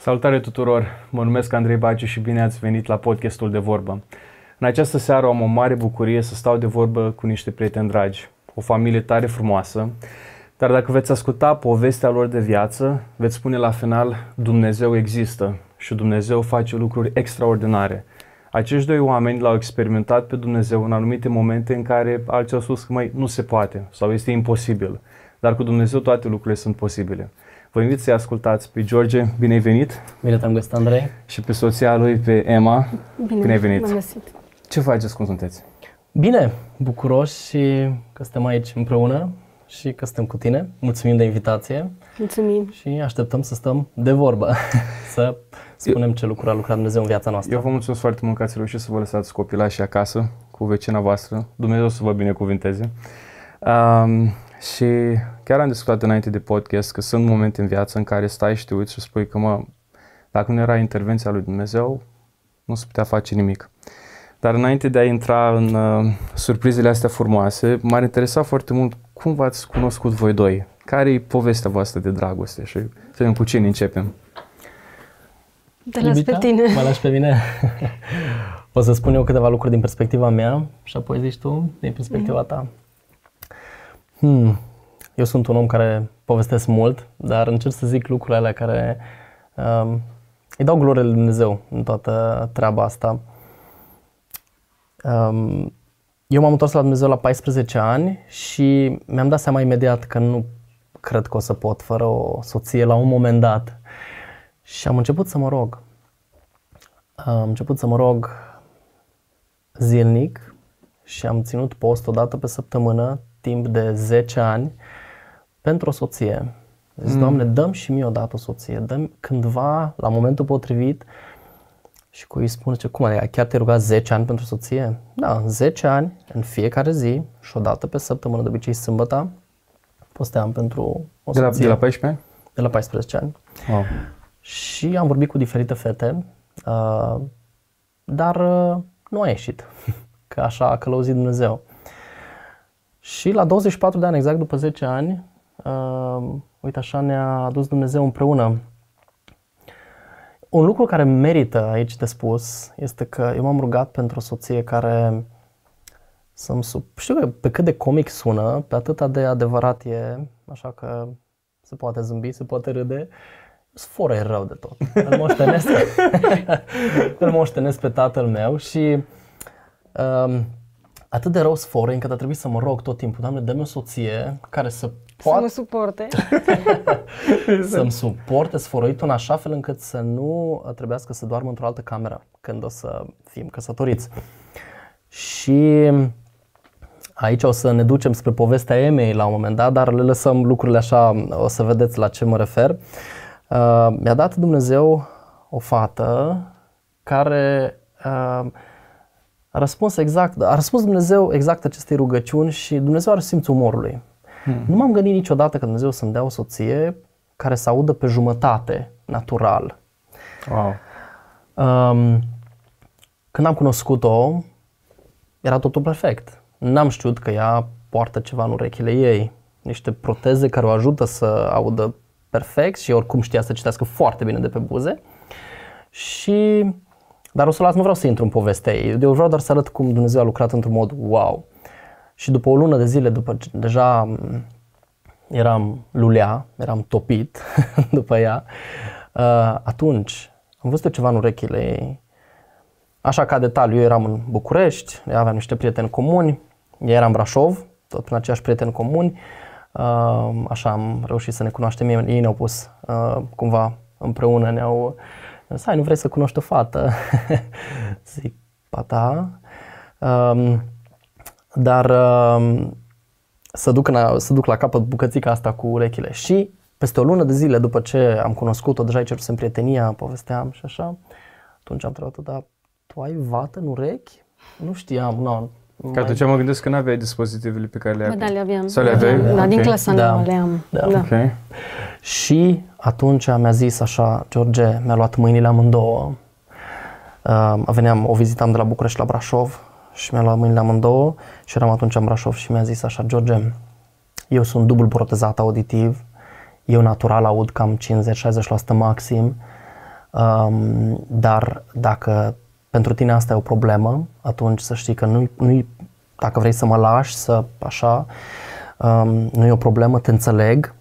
Salutare tuturor! Mă numesc Andrei Baciu și bine ați venit la podcastul de vorbă. În această seară am o mare bucurie să stau de vorbă cu niște prieteni dragi, o familie tare frumoasă, dar dacă veți asculta povestea lor de viață, veți spune la final Dumnezeu există și Dumnezeu face lucruri extraordinare. Acești doi oameni l-au experimentat pe Dumnezeu în anumite momente în care alții au spus că mai nu se poate sau este imposibil. Dar cu Dumnezeu toate lucrurile sunt posibile. Vă invit să-i ascultați pe George, bine ai venit! Bine te-am găsit, Andrei! Și pe soția lui, pe Emma, bine, bine ai venit! M-am găsit. Ce faceți, cum sunteți? Bine, bucuroși și că suntem aici împreună și că suntem cu tine. Mulțumim de invitație. Mulțumim. Și așteptăm să stăm de vorbă, să spunem ce lucruri a lucrat Dumnezeu în viața noastră. Eu vă mulțumesc foarte mult că ați reușit să vă lăsați copilașii acasă cu vecina voastră. Dumnezeu să vă binecuvinteze. Um, și chiar am discutat înainte de podcast că sunt momente în viață în care stai și te uiți și spui că mă, dacă nu era intervenția lui Dumnezeu, nu se putea face nimic. Dar înainte de a intra în uh, surprizele astea frumoase, m-ar interesa foarte mult cum v-ați cunoscut voi doi. Care e povestea voastră de dragoste? Și să vedem cu cine începem. Te las pe tine. Mă lași pe mine? o să spun eu câteva lucruri din perspectiva mea și apoi zici tu din perspectiva ta. Hmm. Eu sunt un om care povestesc mult, dar încerc să zic lucrurile alea care um, îi dau glorie lui Dumnezeu în toată treaba asta. Um, eu m-am întors la Dumnezeu la 14 ani și mi-am dat seama imediat că nu cred că o să pot fără o soție la un moment dat. Și am început să mă rog. Am început să mă rog zilnic și am ținut post o dată pe săptămână timp de 10 ani pentru o soție. Zic, mm. Doamne, dăm și mie odată o soție, dăm cândva, la momentul potrivit, și cu îi spune, ce, cum adică, chiar te ruga 10 ani pentru soție? Da, 10 ani, în fiecare zi și o dată pe săptămână, de obicei sâmbătă, posteam pentru o soție. De la, de la 14 ani? De la 14 ani. Wow. Și am vorbit cu diferite fete, uh, dar uh, nu a ieșit, că așa a călăuzit Dumnezeu. Și la 24 de ani, exact după 10 ani, uh, uite așa ne-a adus Dumnezeu împreună. Un lucru care merită aici de spus este că eu m-am rugat pentru o soție care să-mi sub... Știu că pe cât de comic sună, pe atâta de adevărat e, așa că se poate zâmbi, se poate râde. Sforă e rău de tot. Îl moștenesc, îl moștenesc pe tatăl meu și um, atât de rău sforă încât a trebuit să mă rog tot timpul, Doamne, dă-mi o soție care să poată... Să mă suporte. să-mi suporte sfărăitul în așa fel încât să nu trebuiască să doarmă într-o altă cameră când o să fim căsătoriți. Și aici o să ne ducem spre povestea Emei la un moment dat, dar le lăsăm lucrurile așa, o să vedeți la ce mă refer. Uh, mi-a dat Dumnezeu o fată care uh, a răspuns exact, a răspuns Dumnezeu exact acestei rugăciuni și Dumnezeu are simțul umorului. Hmm. Nu m-am gândit niciodată că Dumnezeu să-mi dea o soție care să audă pe jumătate natural. Wow. Um, când am cunoscut-o, era totul perfect. N-am știut că ea poartă ceva în urechile ei, niște proteze care o ajută să audă perfect și oricum știa să citească foarte bine de pe buze. Și dar o să las, nu vreau să intru în povestea ei. Eu vreau doar să arăt cum Dumnezeu a lucrat într-un mod wow. Și după o lună de zile, după ce deja eram lulea, eram topit după ea, uh, atunci am văzut ceva în urechile ei. Așa ca detaliu, eu eram în București, aveam niște prieteni comuni, ea era în Brașov, tot prin aceiași prieteni comuni. Uh, așa am reușit să ne cunoaștem, ei ne-au pus uh, cumva împreună, ne-au Hai, nu vrei să cunoști o fată? Zic, pa da. Um, dar um, să, duc în, să duc la capăt bucățica asta cu urechile. Și peste o lună de zile după ce am cunoscut-o, deja îi cerusem prietenia, povesteam și așa, atunci am întrebat-o, dar tu ai vată în urechi? Nu știam, nu, Că atunci mă gândesc că nu aveai dispozitivele pe care le aveai. da, le aveam. Sau le aveai? Da, okay. din clasa da. nouă le am. Da. da. Okay. Și atunci mi-a zis așa, George, mi-a luat mâinile amândouă. Uh, veneam, o vizitam de la București la Brașov și mi-a luat mâinile amândouă și eram atunci în Brașov și mi-a zis așa, George, eu sunt dublu protezat auditiv, eu natural aud cam 50-60% maxim, Um, dar dacă pentru tine asta e o problemă, atunci să știi că nu nu dacă vrei să mă lași, să așa, um, nu e o problemă, te înțeleg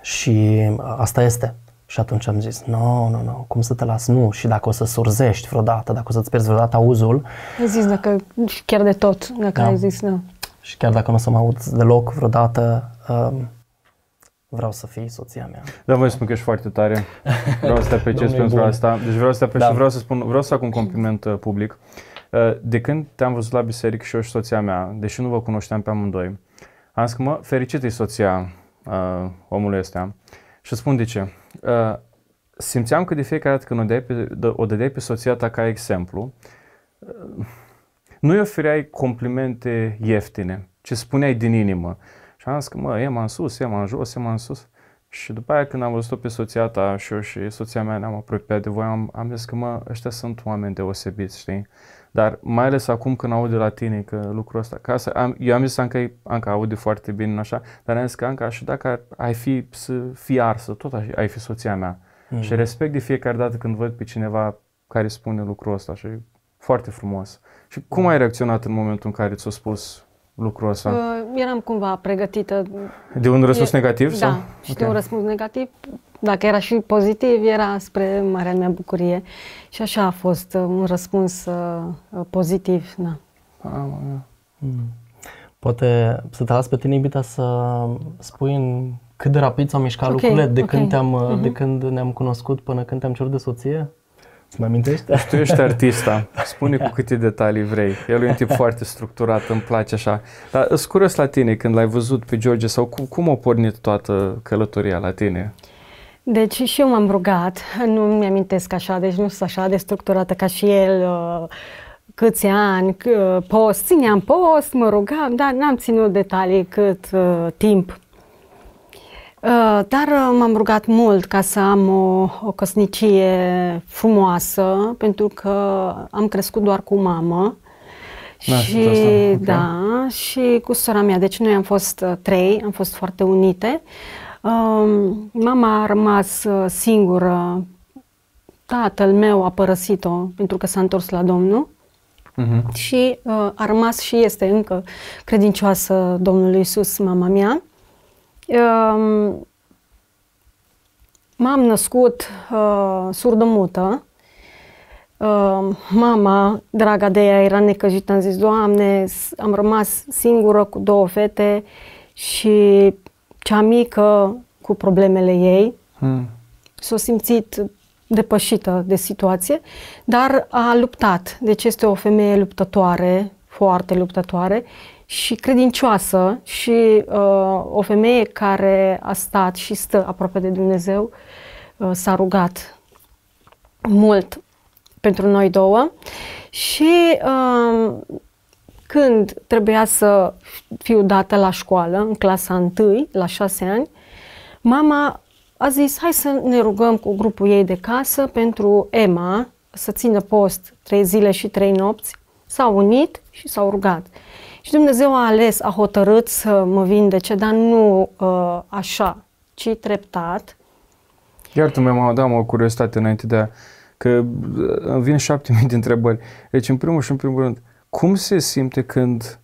și asta este. Și atunci am zis, nu, no, nu, no, nu, no, cum să te las? Nu. Și dacă o să surzești vreodată, dacă o să-ți pierzi vreodată auzul... Ai zis dacă, chiar de tot, dacă da. ai zis, nu. Și chiar dacă nu o să mă aud deloc vreodată, um, vreau să fii soția mea. Da, vă spun că ești foarte tare. Vreau să te apreciez pentru bun. asta. Deci vreau să te apreciez, da. vreau să spun, vreau să fac un compliment uh, public. Uh, de când te-am văzut la biserică și eu și soția mea, deși nu vă cunoșteam pe amândoi, am zis că mă, fericit e soția uh, omului ăsta. Și spun de ce. Uh, simțeam că de fiecare dată când o dădeai pe, o dădeai pe soția ta ca exemplu, uh, nu-i ofereai complimente ieftine, ci spuneai din inimă. Și am zis că, mă, e în sus, e în jos, e în sus. Și după aia când am văzut-o pe soția ta și eu și soția mea ne-am apropiat de voi, am, am zis că, mă, ăștia sunt oameni deosebiți, știi? Dar mai ales acum când aud de la tine că lucrul ăsta, ca să, am, eu am zis Anca, Anca aude foarte bine așa, dar am zis că Anca, și dacă ai fi să fii arsă, tot ai fi soția mea. Mm. Și respect de fiecare dată când văd pe cineva care spune lucrul ăsta și foarte frumos. Și cum ai reacționat în momentul în care ți-a spus lucrul ăsta? Uh, eram cumva pregătită. De un răspuns e, negativ? Da, sau? și okay. de un răspuns negativ. Dacă era și pozitiv, era spre marea mea bucurie. Și așa a fost uh, un răspuns uh, uh pozitiv. Da. Ah, mm. Poate să te las pe tine, Ibita, să spui în cât de rapid s-au mișcat okay, lucrurile de, okay. când te-am, uh-huh. de când ne-am cunoscut până când te-am cerut de soție? Îți mai amintești? Tu ești artista. Spune cu câte detalii vrei. El e un tip foarte structurat, îmi place așa. Dar îți curios la tine când l-ai văzut pe George sau cum, cum a pornit toată călătoria la tine? Deci și eu m-am rugat, nu mi-amintesc așa, deci nu sunt așa de structurată ca și el, uh, câți ani, post, țineam post, mă rugam, dar n-am ținut detalii cât uh, timp Uh, dar uh, m-am rugat mult ca să am o, o căsnicie frumoasă, pentru că am crescut doar cu mamă. Da, și okay. da, și cu sora mea. Deci noi am fost uh, trei, am fost foarte unite. Um, mama a rămas singură. Tatăl meu a părăsit-o pentru că s-a întors la Domnul. Uh-huh. Și uh, a rămas și este încă credincioasă Domnului Isus, mama mea. Um, m-am născut uh, surdomută. Uh, mama, draga de ea, era necăjită. Am zis, Doamne, am rămas singură cu două fete și cea mică cu problemele ei. Hmm. S-a simțit depășită de situație, dar a luptat. Deci este o femeie luptătoare, foarte luptătoare și credincioasă și uh, o femeie care a stat și stă aproape de Dumnezeu, uh, s-a rugat mult pentru noi două și uh, când trebuia să fiu dată la școală, în clasa 1, la șase ani, mama a zis, hai să ne rugăm cu grupul ei de casă pentru Emma să țină post trei zile și trei nopți. S-au unit și s-au rugat. Și Dumnezeu a ales, a hotărât să mă vindece, dar nu uh, așa, ci treptat. Iartă-mă, mă, da, o curiozitate înainte de a... Că uh, îmi vin șapte mii de întrebări. Deci, în primul și în primul rând, cum se simte când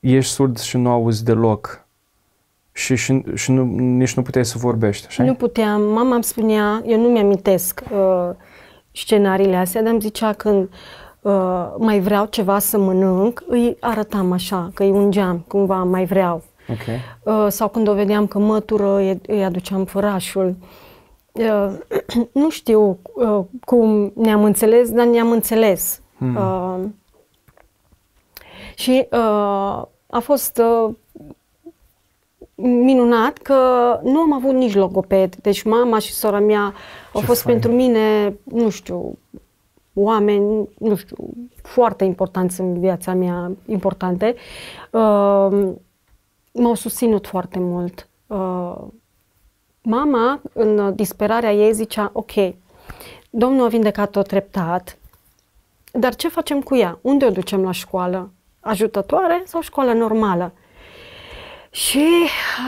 ești surd și nu auzi deloc? Și, și, și nu, nici nu puteai să vorbești, așa? Nu puteam. Mama îmi spunea, eu nu mi-amintesc uh, scenariile astea, dar îmi zicea când uh, uh, mai vreau ceva să mănânc, îi arătam așa, că îi ungeam, cumva mai vreau. Okay. Uh, sau când o vedeam că mătură, îi aduceam fărașul. Uh, nu știu uh, cum ne-am înțeles, dar ne-am înțeles. Hmm. Uh, și uh, a fost uh, minunat că nu am avut nici logoped. Deci mama și sora mea au Ce fost fain. pentru mine, nu știu, oameni, nu știu, foarte importanți în viața mea, importante, uh, m-au susținut foarte mult. Uh, mama, în disperarea ei, zicea, ok, Domnul a vindecat-o treptat, dar ce facem cu ea? Unde o ducem la școală? Ajutătoare sau școală normală? Și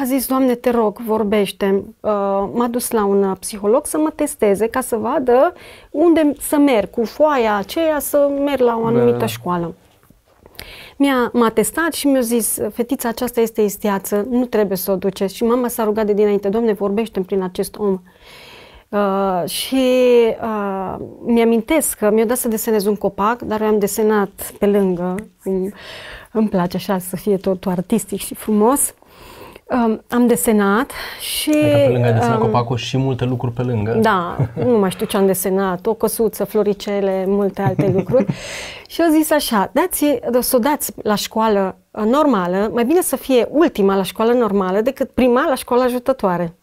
a zis, Doamne, te rog, vorbește. Uh, m-a dus la un psiholog să mă testeze ca să vadă unde să merg, cu foaia aceea să merg la o anumită da. școală. Mi-a, m-a testat și mi-a zis, fetița aceasta este istiață, nu trebuie să o duceți. Și mama s-a rugat de dinainte, Doamne, vorbește prin acest om. Uh, și uh, mi-amintesc că mi-a dat să desenez un copac, dar eu am desenat pe lângă, cum îmi place așa să fie totul artistic și frumos. Um, am desenat și... Adică pe lângă ai desenat um, copacul și multe lucruri pe lângă. Da, nu mai știu ce am desenat, o căsuță, floricele, multe alte lucruri. și au zis așa, dați, să o dați la școală uh, normală, mai bine să fie ultima la școală normală decât prima la școală ajutătoare.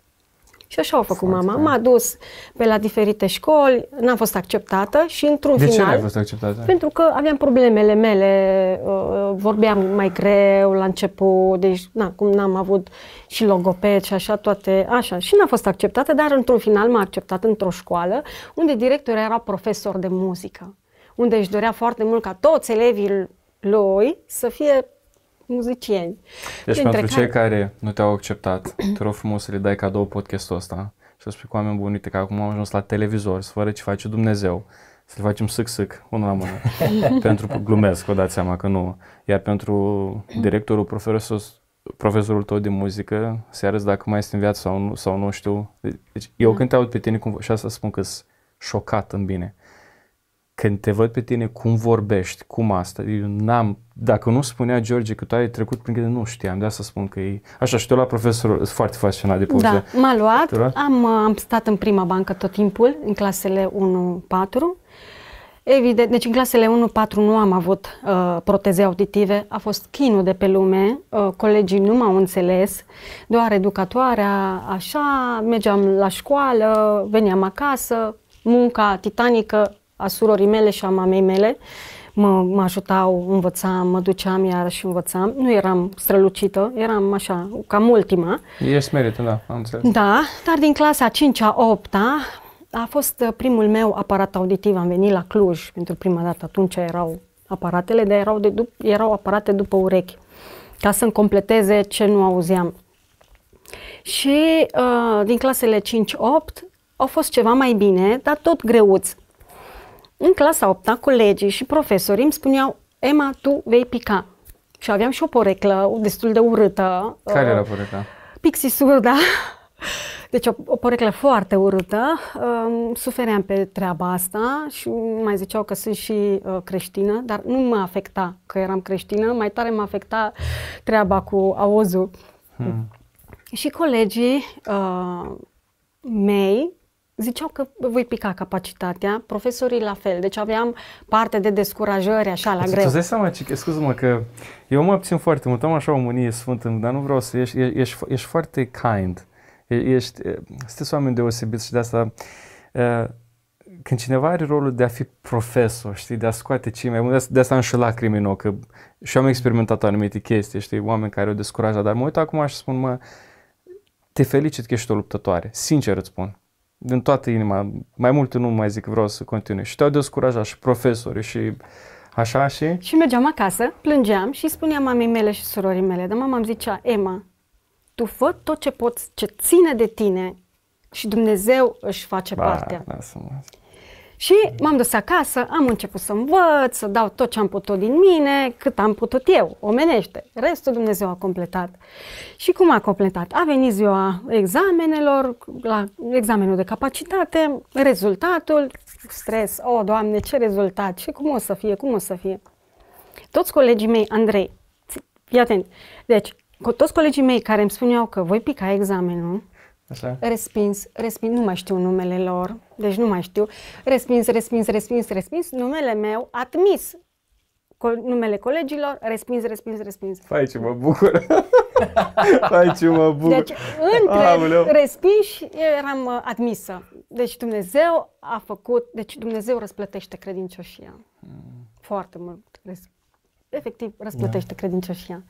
Și așa a făcut Foarte mama. M-a dus pe la diferite școli, n-am fost acceptată și într-un de final... De ce n-ai fost acceptată? Pentru că aveam problemele mele, uh, vorbeam mai greu la început, deci na, cum n-am avut și logoped și așa toate, așa. Și n-am fost acceptată, dar într-un final m-a acceptat într-o școală unde directorul era profesor de muzică, unde își dorea foarte mult ca toți elevii lui să fie muzicieni. Deci pentru care... cei care nu te-au acceptat, te rog frumos să le dai cadou podcastul ăsta și să spui cu oameni buni, uite că acum am ajuns la televizor, să fără ce face Dumnezeu, să le facem sâc-sâc, unul la mână. pentru, glumesc, vă dați seama că nu. Iar pentru directorul, profesor, profesorul tău de muzică, să arăți dacă mai este în viață sau nu, sau nu știu. Deci, eu da. când te aud pe tine, cum, și asta spun că sunt șocat în bine când te văd pe tine cum vorbești, cum asta, eu n-am, dacă nu spunea George că tu ai trecut prin câte nu știam, de asta spun că e, așa, și tu la profesor, sunt foarte fascinat de poveste. Da, m-a luat, am, am stat în prima bancă tot timpul, în clasele 1-4, Evident, deci în clasele 1-4 nu am avut uh, proteze auditive, a fost chinul de pe lume, uh, colegii nu m-au înțeles, doar educatoarea, așa, mergeam la școală, veneam acasă, munca titanică, a surorii mele și a mamei mele. Mă, mă ajutau, învățam, mă duceam iar și învățam. Nu eram strălucită, eram așa, cam ultima. Ești merită, da, am înțeles. Da, dar din clasa 5-a, 8-a a fost uh, primul meu aparat auditiv. Am venit la Cluj pentru prima dată. Atunci erau aparatele, dar erau, de, erau aparate după urechi, ca să-mi completeze ce nu auzeam. Și uh, din clasele 5-8 au fost ceva mai bine, dar tot greuți. În clasa 8 colegii și profesorii îmi spuneau, Emma, tu vei pica. Și aveam și o poreclă destul de urâtă. Care era porecla? Pixie surda. Deci o, o poreclă foarte urâtă. Um, sufeream pe treaba asta și mai ziceau că sunt și uh, creștină, dar nu mă afecta că eram creștină, mai tare mă afecta treaba cu auzul. Hmm. Și colegii uh, mei ziceau că voi pica capacitatea, profesorii la fel, deci aveam parte de descurajări așa la greu. Tu dai seama, ce, scuză-mă că eu mă abțin foarte mult, am așa o mânie sfântă, dar nu vreau să ești, ești, ești foarte kind, ești, sunteți oameni deosebiți și de asta când cineva are rolul de a fi profesor, știi, de a scoate cei mai mulți, de asta am și lacrimi în ochi, că și am experimentat anumite chestii, știi, oameni care au descurajat, dar mă uit acum și spun, mă, te felicit că ești o luptătoare, sincer îți spun din toată inima, mai multe nu mai zic, vreau să continui. Și te-au descurajat și profesori și așa și... Și mergeam acasă, plângeam și spuneam mamei mele și surorii mele, dar mama îmi zicea, Emma, tu fă tot ce poți, ce ține de tine și Dumnezeu își face ba, partea. Lasă-mă. Și m-am dus acasă, am început să învăț, să dau tot ce am putut din mine, cât am putut eu, omenește. Restul Dumnezeu a completat. Și cum a completat? A venit ziua examenelor, la examenul de capacitate, rezultatul, stres, o, Doamne, ce rezultat, și cum o să fie, cum o să fie. Toți colegii mei, Andrei, fii atent, deci, toți colegii mei care îmi spuneau că voi pica examenul, Așa. Respins, respins, nu mai știu numele lor, deci nu mai știu. Respins, respins, respins, respins, numele meu, admis. Co- numele colegilor, respins, respins, respins. Fai ce mă bucur. Fai ce mă bucur. Deci, între Aoleu. respinși, eram uh, admisă. Deci Dumnezeu a făcut, deci Dumnezeu răsplătește credincioșia. Mm. Foarte mult. efectiv răsplătește da. credincioșia.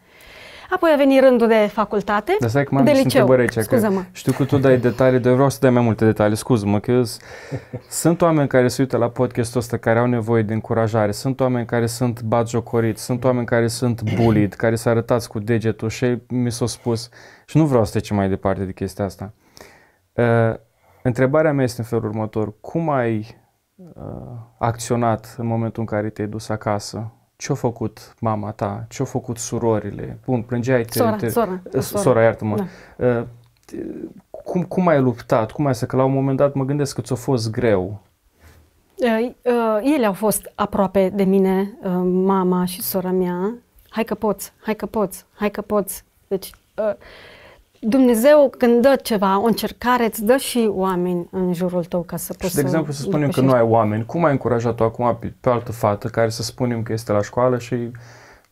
Apoi a venit rândul de facultate, Dar stai că mai de am liceu. întrebări aici, Scuză-mă. că știu că tu dai detalii, dar vreau să dai mai multe detalii, scuză-mă, că eu s- sunt oameni care se uită la podcastul ăsta, care au nevoie de încurajare, sunt oameni care sunt batjocoriți, sunt oameni care sunt bullied, care s-a arătați cu degetul și mi s-a spus și nu vreau să trecem mai departe de chestia asta. Uh, întrebarea mea este în felul următor, cum ai uh, acționat în momentul în care te-ai dus acasă? Ce-a făcut mama ta? Ce-au făcut surorile? Bun, plângeai, te, Sora, te, sora, Uh, sora. Sora, iartă-mă. Da. Uh, cum, cum ai luptat? Cum ai să, că la un moment dat mă gândesc că ți-a fost greu. Uh, uh, ele au fost aproape de mine, uh, mama și sora mea. Hai că poți, hai că poți, hai că poți. Deci, uh, Dumnezeu când dă ceva, o încercare, îți dă și oameni în jurul tău ca să poți Și de exemplu să spunem că depășești. nu ai oameni, cum ai încurajat-o acum pe, pe altă fată care să spunem că este la școală și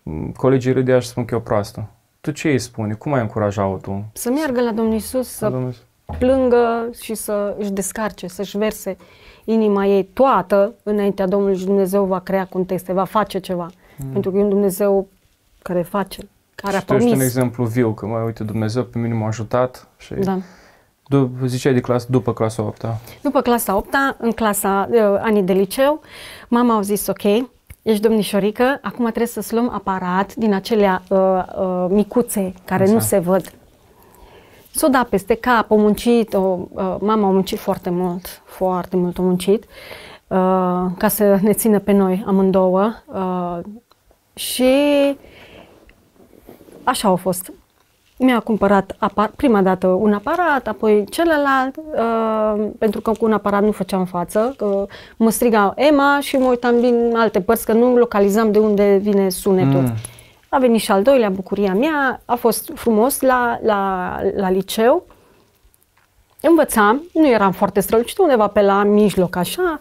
m, colegii râdea și spun că e o proastă? Tu ce îi spune? Cum ai încurajat-o tu? Să meargă la Domnul Isus, să Domnul- plângă și să își descarce, să-și verse inima ei toată înaintea Domnului și Dumnezeu va crea contexte, va face ceva. Mm. Pentru că e un Dumnezeu care face, care a Și tu ești un promis. exemplu viu, că mai uite, Dumnezeu pe mine m-a ajutat și Da. du- ziceai de clasă, după clasa 8 -a. După clasa 8 în clasa uh, anii de liceu, mama au zis, ok, ești domnișorică, acum trebuie să-ți luăm aparat din acelea uh, uh, micuțe care Așa. nu se văd. S-o dat peste cap, o muncit, o, uh, mama a muncit foarte mult, foarte mult a muncit, uh, ca să ne țină pe noi amândouă. Uh, și așa a fost. Mi-a cumpărat apar- prima dată un aparat, apoi celălalt, uh, pentru că cu un aparat nu făceam față, că mă striga Emma și mă uitam din alte părți, că nu localizam de unde vine sunetul. Mm. A venit și al doilea, bucuria mea, a fost frumos la, la, la liceu. Învățam, nu eram foarte strălucită, undeva pe la mijloc așa,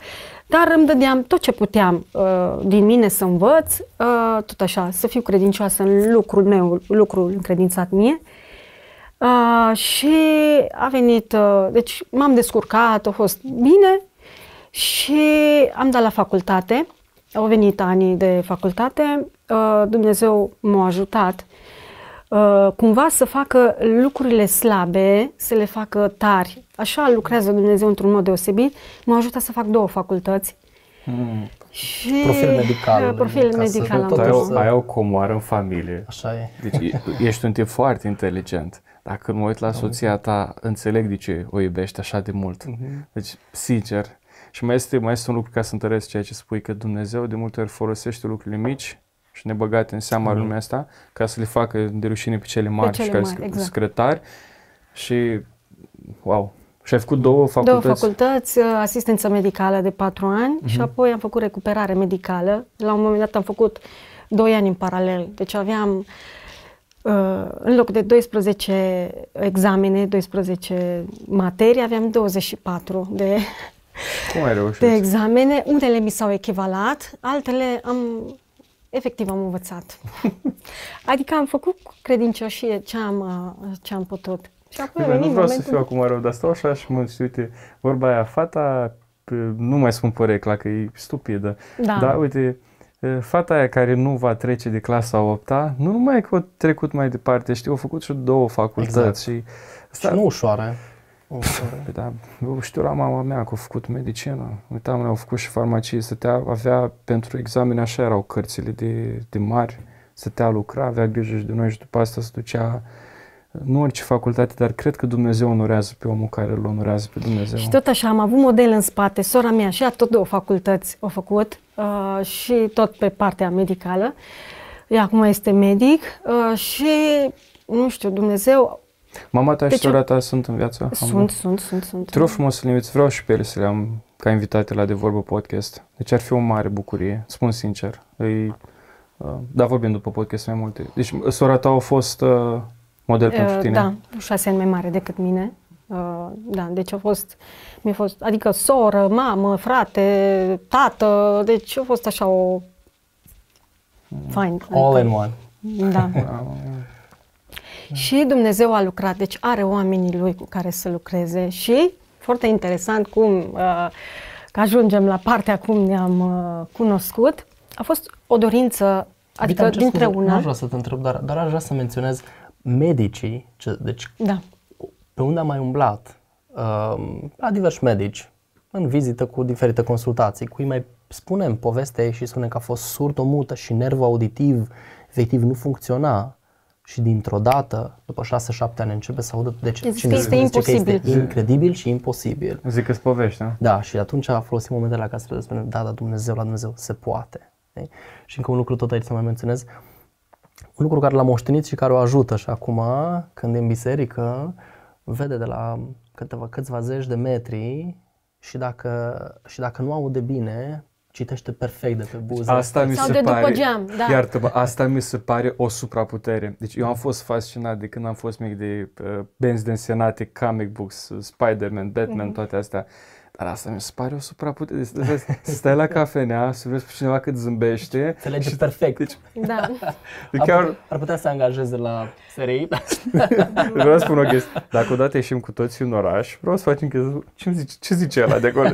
dar îmi dădeam tot ce puteam uh, din mine să învăț, uh, tot așa, să fiu credincioasă în lucrul meu, lucrul încredințat mie. Uh, și a venit, uh, deci m-am descurcat, a fost bine și am dat la facultate. Au venit anii de facultate, uh, Dumnezeu m-a ajutat uh, cumva să facă lucrurile slabe, să le facă tari. Așa lucrează Dumnezeu într-un mod deosebit. M-a ajutat să fac două facultăți. Mm. Și Profil medical, uh, Profil ca să medical am tot Tu ai Totuși o, făcut. să- ai o comoară în familie. Așa e. Deci e- ești un tip foarte inteligent. Dacă mă uit la soția ta, înțeleg de ce o iubești așa de mult. Deci, sincer. Și mai este, mai este un lucru ca să întăresc ceea ce spui, că Dumnezeu de multe ori folosește lucrurile mici și nebăgate în seama Mhm. lumea asta, ca să le facă de rușine pe cele mari cele și care mari, sunt exact. secretari. Și, wow. Și ai făcut două Două facultăți? facultăți, uh, asistență medicală de patru ani și apoi am făcut recuperare medicală. La un moment dat am făcut doi ani în paralel. Deci aveam uh, în loc de 12 examene, 12 materii, aveam 24 de, Cum ai reușit? de examene. Unele mi s-au echivalat, altele am efectiv am învățat. adică am făcut cu credincioșie ce am, uh, ce am putut. Și apoi a Bine, nu venit vreau să momentul... fiu acum rău, dar stau așa și mă zic, uite, vorba aia, fata, p- nu mai spun porecla că e stupidă, Da. dar uite, e, fata aia care nu va trece de clasa 8 nu numai că a trecut mai departe, știi, au făcut și două facultăți Exact. și Și nu ușoare. Ușoare. Păi da, eu știu la mama mea că a făcut medicină. Uitam, au făcut și farmacie, stătea, avea pentru examene, așa erau cărțile de, de mari, stătea lucra, avea grijă și de noi și după asta se ducea nu orice facultate, dar cred că Dumnezeu onorează pe omul care îl onorează pe Dumnezeu. Și tot așa am avut model în spate, sora mea și ea tot două facultăți au făcut uh, și tot pe partea medicală. Ea acum este medic uh, și nu știu, Dumnezeu, Mama ta și Deci eu- sora ta sunt în viață? sunt, sunt, sunt, sunt. Te rog frumos să le inviți, vreau și pe ele să le am ca invitate la De Vorbă Podcast. Deci ar fi o mare bucurie, spun sincer. Îi, uh, da, vorbim după podcast mai multe. Deci sora ta a fost uh, model pentru Uh, tine? Da, șase ani mai mare decât mine. Uh, da, deci a fost, mi-a fost, adică soră, mamă, frate, tată, deci a fost așa o... Fine. All adică- in one. Da. Da. Și Dumnezeu a lucrat, deci are oamenii lui cu care să lucreze și foarte interesant cum uh, că ajungem la partea cum ne-am uh, cunoscut. A fost o dorință Adică Uite, am ce dintre scuze, una. N-aș vrea să te întreb, dar, dar aș vrea să menționez medicii, ce, deci Da. pe unde am mai umblat, uh, la diversi medici, în vizită cu diferite consultații, cui mai spunem povestea ei și spunem că a fost surdomută și nervul auditiv efectiv nu funcționa și dintr-o dată, după 6-7 ani, începe să audă. Deci, Zici cine că este zice Că imposibil. este incredibil și imposibil. Zic că povești, da? Da, și atunci a folosit momentele la care să spunem, da, da, Dumnezeu, la Dumnezeu se poate. știi? Și încă un lucru tot aici să mai menționez, un lucru care l-a moștenit și care o ajută și acum, când e în biserică, vede de la câteva, câțiva zeci de metri și dacă, și dacă nu aude bine, citește perfect de pe buze. Asta mi Sau se de după pare, geam, da. iartă-mă, asta mi se pare o supraputere. Deci eu am fost fascinat de când am fost mic de uh, benzi de însenate, comic books, uh, Spider-Man, Batman, Mhm. toate astea. Dar asta mi se pare o supraputere. Deci, să să stai la cafenea, să vezi pe cineva cât zâmbește. Înțelege perfect. Deci, Da. E ar, chiar, putea, ar putea să angajeze la SRI. vreau să spun o chestie. Dacă odată ieșim cu toții în oraș, vreau să facem chestia. Ce, zice, ce zice ăla de acolo?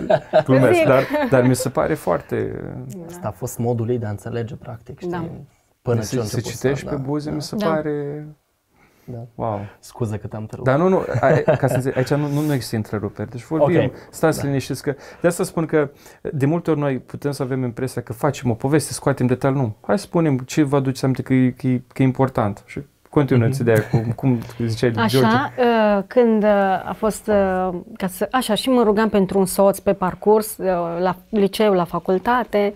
Glumesc, Zic. dar, dar mi se pare foarte... Asta a fost modul ei de a înțelege, practic, știi? Da. Până să, ce a să început citești să, pe da, buze, da, mi se Da. pare... Da. Wow. Scuze că te-am întrerupt. Dar nu, nu, ai, ca să înțeleg, aici nu, nu, nu există întreruperi. Deci vorbim, Ok. okay. stați da. liniștiți că de asta spun că de multe ori noi putem să avem impresia că facem o poveste, scoatem detalii, nu. Hai să spunem ce vă aduceți aminte că e, că e, că e important. Și continuați Mhm. ideea cu cum ziceai de George. Așa, uh, când uh, a fost, uh, ca să, așa, și mă rugam pentru un soț pe parcurs, uh, la liceu, la facultate.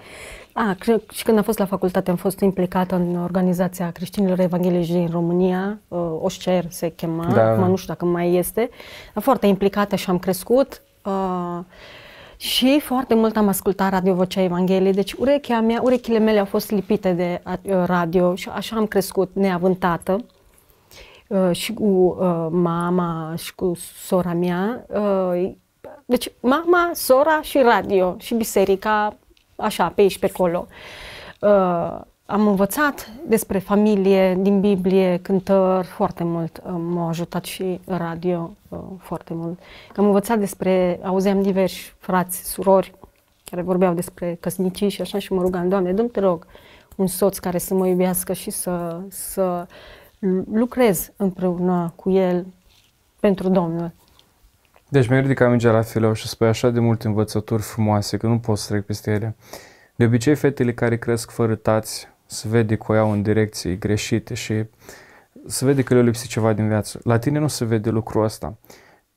A, cre- și când am fost la facultate am fost implicată în organizația creștinilor evanghelici din România, uh, OSCER se chema, Da. acum nu știu dacă mai este, dar foarte implicată și am crescut. Uh, și foarte mult am ascultat Radio Vocea Evangheliei, deci urechea mea, urechile mele au fost lipite de uh, radio și așa am crescut neavântată uh, și cu uh, mama și cu sora mea. Uh, deci mama, sora și radio și biserica, așa, pe aici, pe acolo. Uh, am învățat despre familie din Biblie, cântări, foarte mult. Uh, m-au ajutat și radio uh, foarte mult. Am învățat despre, auzeam diversi frați, surori care vorbeau despre căsnicii și așa și mă rugam, Doamne, dă te rog, un soț care să mă iubească și să, să lucrez împreună cu el pentru Domnul. Deci mi-ai ridicat mingea la fileu și spui așa de multe învățături frumoase că nu pot să trec peste ele. De obicei, fetele care cresc fără tați se vede că o iau în direcții greșite și se vede că le lipsi ceva din viață. La tine nu se vede lucrul ăsta.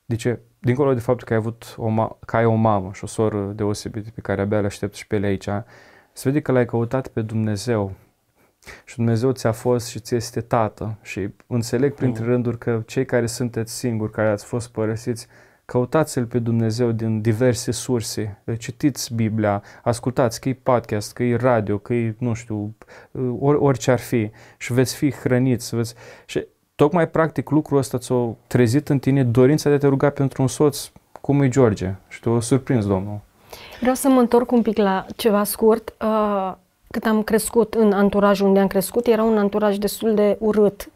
De ce? Dincolo de faptul că ai avut o ma- că ai o mamă și o soră deosebită pe care abia le aștept și pe ele aici, se vede că l-ai căutat pe Dumnezeu și Dumnezeu ți-a fost și ți este tată și înțeleg printre rânduri că cei care sunteți singuri, care ați fost părăsiți, căutați-L pe Dumnezeu din diverse surse, citiți Biblia, ascultați că e podcast, că e radio, că e, nu știu, or, orice ar fi și veți fi hrăniți. Veți... Și tocmai practic lucrul ăsta ți-a trezit în tine dorința de a te ruga pentru un soț cum e George și te-a surprins Domnul. Vreau să mă întorc un pic la ceva scurt. Uh, cât am crescut în anturajul unde am crescut, era un anturaj destul de urât.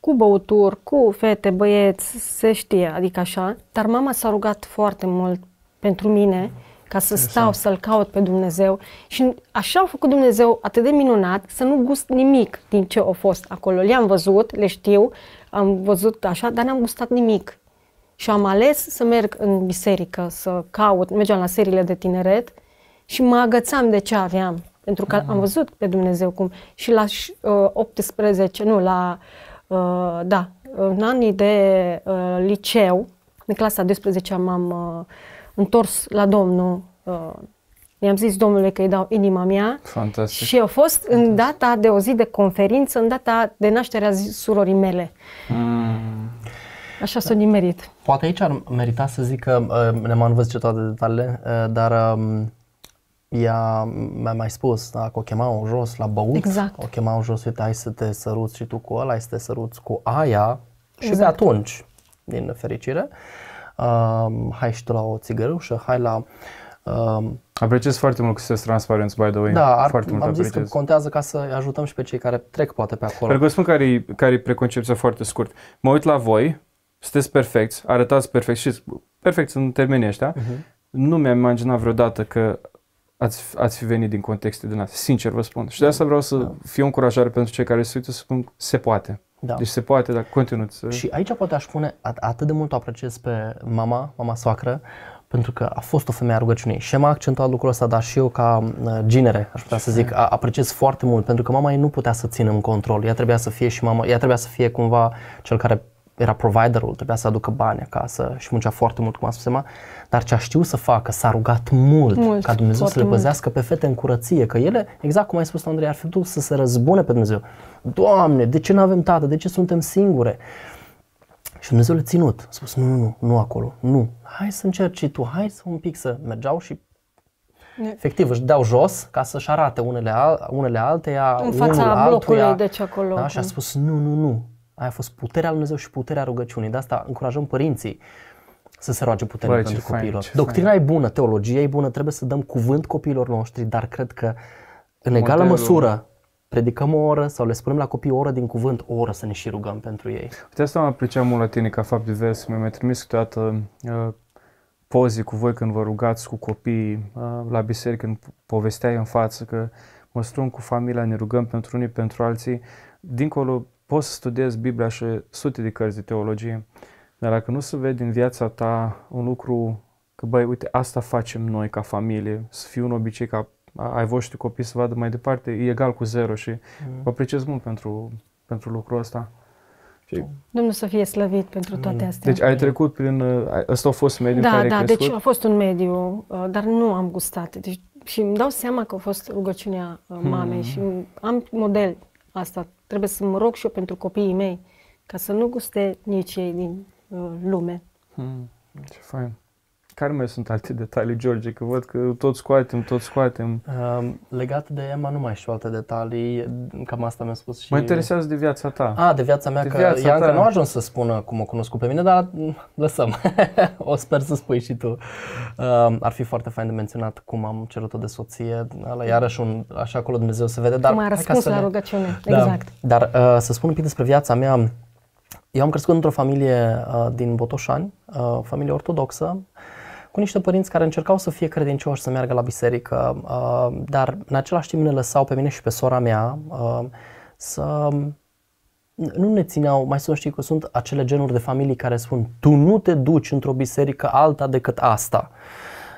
Uh, cu băuturi, cu fete, băieți, se știe, adică așa. Dar mama s-a rugat foarte mult pentru mine ca să stau, să-L caut pe Dumnezeu. Și așa a făcut Dumnezeu atât de minunat să nu gust nimic din ce a fost acolo. Le-am văzut, le știu, am văzut așa, dar n-am gustat nimic. Și am ales să merg în biserică, să caut, mergeam la seriile de tineret și mă agățam de ce aveam. Pentru că am văzut pe Dumnezeu cum. Și la uh, 18, nu, la, uh, da, în anii de uh, liceu, în clasa 12 m-am uh, întors la Domnul. Uh, I-am zis Domnului că îi dau inima mea Fantastic. și a fost în data de o zi de conferință, în data de nașterea zi- surorii mele. Mm. Așa s-a nimerit. Poate aici ar merita să zic că uh, ne-am învățat toate detaliile, uh, dar um, ea mi-a mai spus, da, că o chemau jos la băut, Exact. o chemau jos, uite, hai să te săruți și tu cu ăla, hai să te săruți cu aia și Exact. pe atunci, din fericire, um, hai și tu la o țigărușă, hai la... Um, Apreciez foarte mult că sunteți transparenți, by the way. da, ar, foarte mult am zis că apreciez. contează ca să ajutăm și pe cei care trec poate pe acolo. Pentru că spun care e, care e preconcepția foarte scurt. Mă uit la voi, sunteți perfecți, arătați perfect și perfect în termenii ăștia. Mhm. Nu mi-am imaginat vreodată că ați, ați fi venit din contexte din astea, sincer vă spun. Și de asta vreau să da. fie o încurajare pentru cei care se uită să spun se poate. Da. Deci se poate, dar continuați. Și aici poate aș spune, atât de mult o apreciez pe mama, mama soacră, pentru că a fost o femeie a rugăciunii și m-a accentuat lucrul ăsta, dar și eu ca uh, ginere, aș putea să zic, apreciez foarte mult, pentru că mama ei nu putea să țină în control, ea trebuia să fie și mama, ea trebuia să fie cumva cel care era providerul, trebuia să aducă bani acasă și muncea foarte mult, cum a spus Emma, dar ce a știut să facă, s-a rugat mult, mult ca Dumnezeu să le păzească mult. pe fete în curăție, că ele, exact cum ai spus Andrei, ar fi dus să se răzbune pe Dumnezeu. Doamne, de ce nu avem tată, de ce suntem singure? Și Dumnezeu le ținut. A spus, nu, nu, nu, nu acolo, nu. Hai să încerci tu, hai să un pic să mergeau și efectiv își dau jos ca să-și arate unele, al, unele alteia, În fața blocului, deci acolo. Da, și a spus, nu, nu, nu, Aia a fost puterea lui Dumnezeu și puterea rugăciunii. De asta încurajăm părinții să se roage puternic pentru fain, copiilor. Doctrina fain. e bună, teologia e bună, trebuie să dăm cuvânt copiilor noștri, dar cred că în egală Modelul. măsură predicăm o oră sau le spunem la copii o oră din cuvânt, o oră să ne și rugăm pentru ei. Uite, asta am apreciat mult la tine ca fapt divers. Mi-ai trimis câteodată uh, poze cu voi când vă rugați cu copii uh, la biserică, când povesteai în față că mă strâng cu familia, ne rugăm pentru unii, pentru alții. Dincolo poți să studiezi Biblia și sute de cărți de teologie, dar dacă nu se vede în viața ta un lucru că, băi, uite, asta facem noi ca familie, să fie un obicei ca ai voștri copii să vadă mai departe, e egal cu zero și mm. vă apreciez mult pentru, pentru lucrul ăsta. Și... Domnul să fie slăvit pentru toate mm. astea. Deci ai trecut prin, uh, ăsta a fost mediul da, care Da, da, deci a fost un mediu, uh, dar nu am gustat. Deci, și îmi dau seama că a fost rugăciunea uh, mamei hmm. și am model asta trebuie să mă rog și eu pentru copiii mei, ca să nu guste nici ei din uh, lume. Hmm, ce fain. Care mai sunt alte detalii, George? Că văd că tot scoatem, tot scoatem. Uh, legat de Emma nu mai știu alte detalii, cam asta mi-a spus și... Mă interesează de viața ta. A, de viața mea, de că viața ea ta. nu a ajuns să spună cum o cunoscut pe mine, dar lăsăm. o sper să spui și tu. Uh, ar fi foarte fain de menționat cum am cerut-o de soție, ala iarăși un, așa acolo Dumnezeu se vede. Dar cum a răspuns la rugăciune, da. exact. Dar uh, să spun un pic despre viața mea, eu am crescut într-o familie uh, din Botoșani, uh, familie ortodoxă, cu niște părinți care încercau să fie credincioși, să meargă la biserică, uh, dar în același timp ne lăsau pe mine și pe sora mea uh, să nu ne țineau, mai să știi că sunt acele genuri de familii care spun tu nu te duci într-o biserică alta decât asta.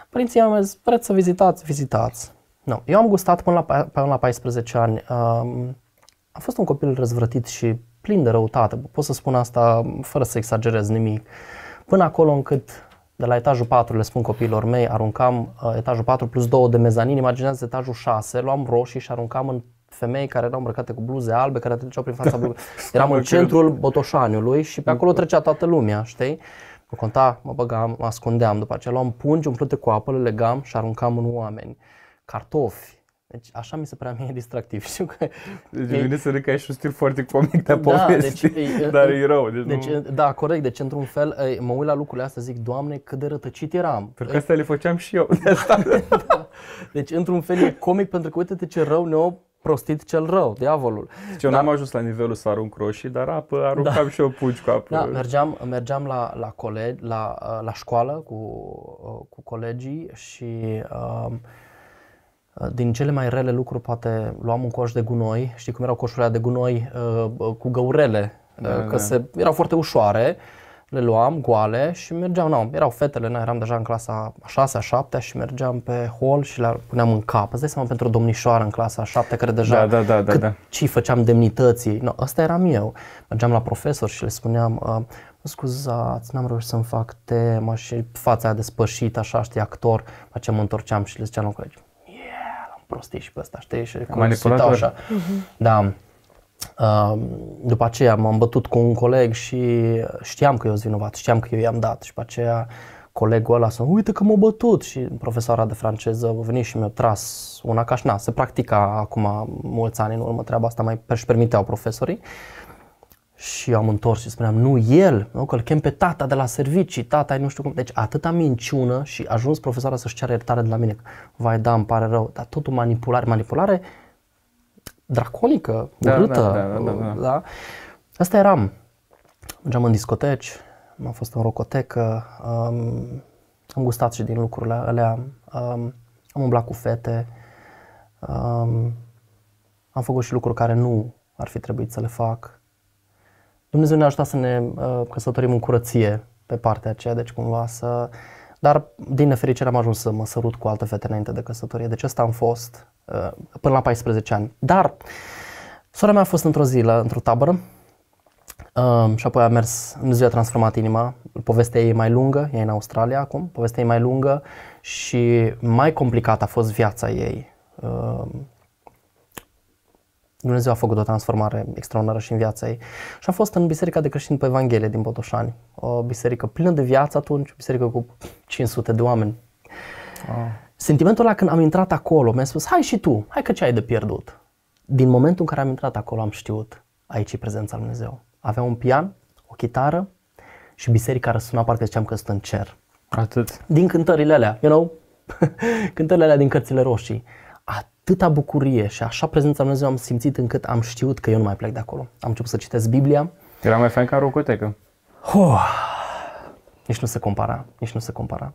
Părinții au zis, vreți să vizitați, vizitați. No. Eu am gustat până la, până la 14 ani. Um, am fost un copil răzvrătit și plin de răutate. Pot să spun asta fără să exagerez nimic. Până acolo încât de la etajul 4, le spun copiilor mei, aruncam uh, etajul 4 plus 2 de mezanin, imaginează etajul 6, luam roșii și aruncam în femei care erau îmbrăcate cu bluze albe, care treceau prin fața bluze. Eram în centrul Botoșaniului și pe acolo trecea toată lumea, știi? Mă conta, mă băgam, mă ascundeam, după aceea luam pungi umplute cu apă, le legam și aruncam în oameni. Cartofi, deci așa mi se părea mie distractiv. Știu că deci e... vine să râd că ai și un stil foarte comic de da, povesti, deci, e, dar e rău. Deci, deci nu... Da, corect. Deci într-un fel mă uit la lucrurile astea, zic, Doamne, cât de rătăcit eram. Pentru că asta le făceam și eu. De asta. da. Deci într-un fel e comic pentru că uite-te ce rău ne-o prostit cel rău, diavolul. Deci eu da. n-am ajuns la nivelul să arunc roșii, dar apă, aruncam da. și eu puci cu apă. Da, mergeam, mergeam la, la colegi, la, la școală cu, cu colegii și uh, din cele mai rele lucruri, poate luam un coș de gunoi, știi cum erau coșurile de gunoi uh, cu găurele, da, uh, că da. Se, erau foarte ușoare, le luam goale și mergeam, nu, erau fetele, noi eram deja în clasa a 6 a 7 și mergeam pe hol și le puneam în cap. Îți dai seama pentru o domnișoară în clasa a 7 care deja da, da, da, da, da. ci făceam demnității. No, asta eram eu. Mergeam la profesor și le spuneam, uh, scuzați, n-am reușit să-mi fac temă și fața aia despășită, așa, știi, actor. Ce mă întorceam și le ziceam la colegi, prostii și pe ăsta, știi? Și Manipulator. Așa. Uh-huh. Da. Uh, după aceea m-am bătut cu un coleg și știam că eu sunt vinovat, știam că eu i-am dat și pe aceea colegul ăla să uite că m-a bătut și profesoara de franceză a venit și mi-a tras una cașna. Se practica acum mulți ani în urmă treaba asta, mai își permiteau profesorii. Și am întors și spuneam, nu el, nu, că îl chem pe tata de la servicii, tata nu știu cum. Deci atâta minciună și a ajuns profesoara să-și ceară iertare de la mine. Vai, da, îmi pare rău, dar totul manipulare, manipulare draconică, da, urâtă. Da, da, da, da, da. da? Asta eram. Mergeam în discoteci, am fost în rocotecă, um, am gustat și din lucrurile alea. Um, am umblat cu fete, um, am făcut și lucruri care nu ar fi trebuit să le fac. Dumnezeu ne-a ajutat să ne uh, căsătorim în curăție pe partea aceea, deci cumva să... Dar din nefericire am ajuns să mă sărut cu alte fete înainte de căsătorie, deci ăsta am fost uh, până la 14 ani. Dar sora mea a fost într-o zi la, într-o tabără Um, și apoi a mers, Dumnezeu a transformat inima. Povestea ei e mai lungă, e în Australia acum, povestea e mai lungă și mai complicată a fost viața ei. Um, Dumnezeu a făcut o transformare extraordinară și în viața ei. Și am fost în Biserica de Creștini pe Evanghelie din Botoșani. O biserică plină de viață atunci, o biserică cu 500 de oameni. Wow. Sentimentul ăla când am intrat acolo, mi-a spus, hai și tu, hai că ce ai de pierdut. Din momentul în care am intrat acolo am știut, aici e prezența lui Dumnezeu avea un pian, o chitară și biserica răsuna parcă ziceam că sunt în cer. Atât. Din cântările alea, you know? cântările alea din cărțile roșii. Atâta bucurie și așa prezența lui Dumnezeu am simțit încât am știut că eu nu mai plec de acolo. Am început să citesc Biblia. Era mai fain ca în rocotecă. Oh, nici nu se compara, nici nu se compara.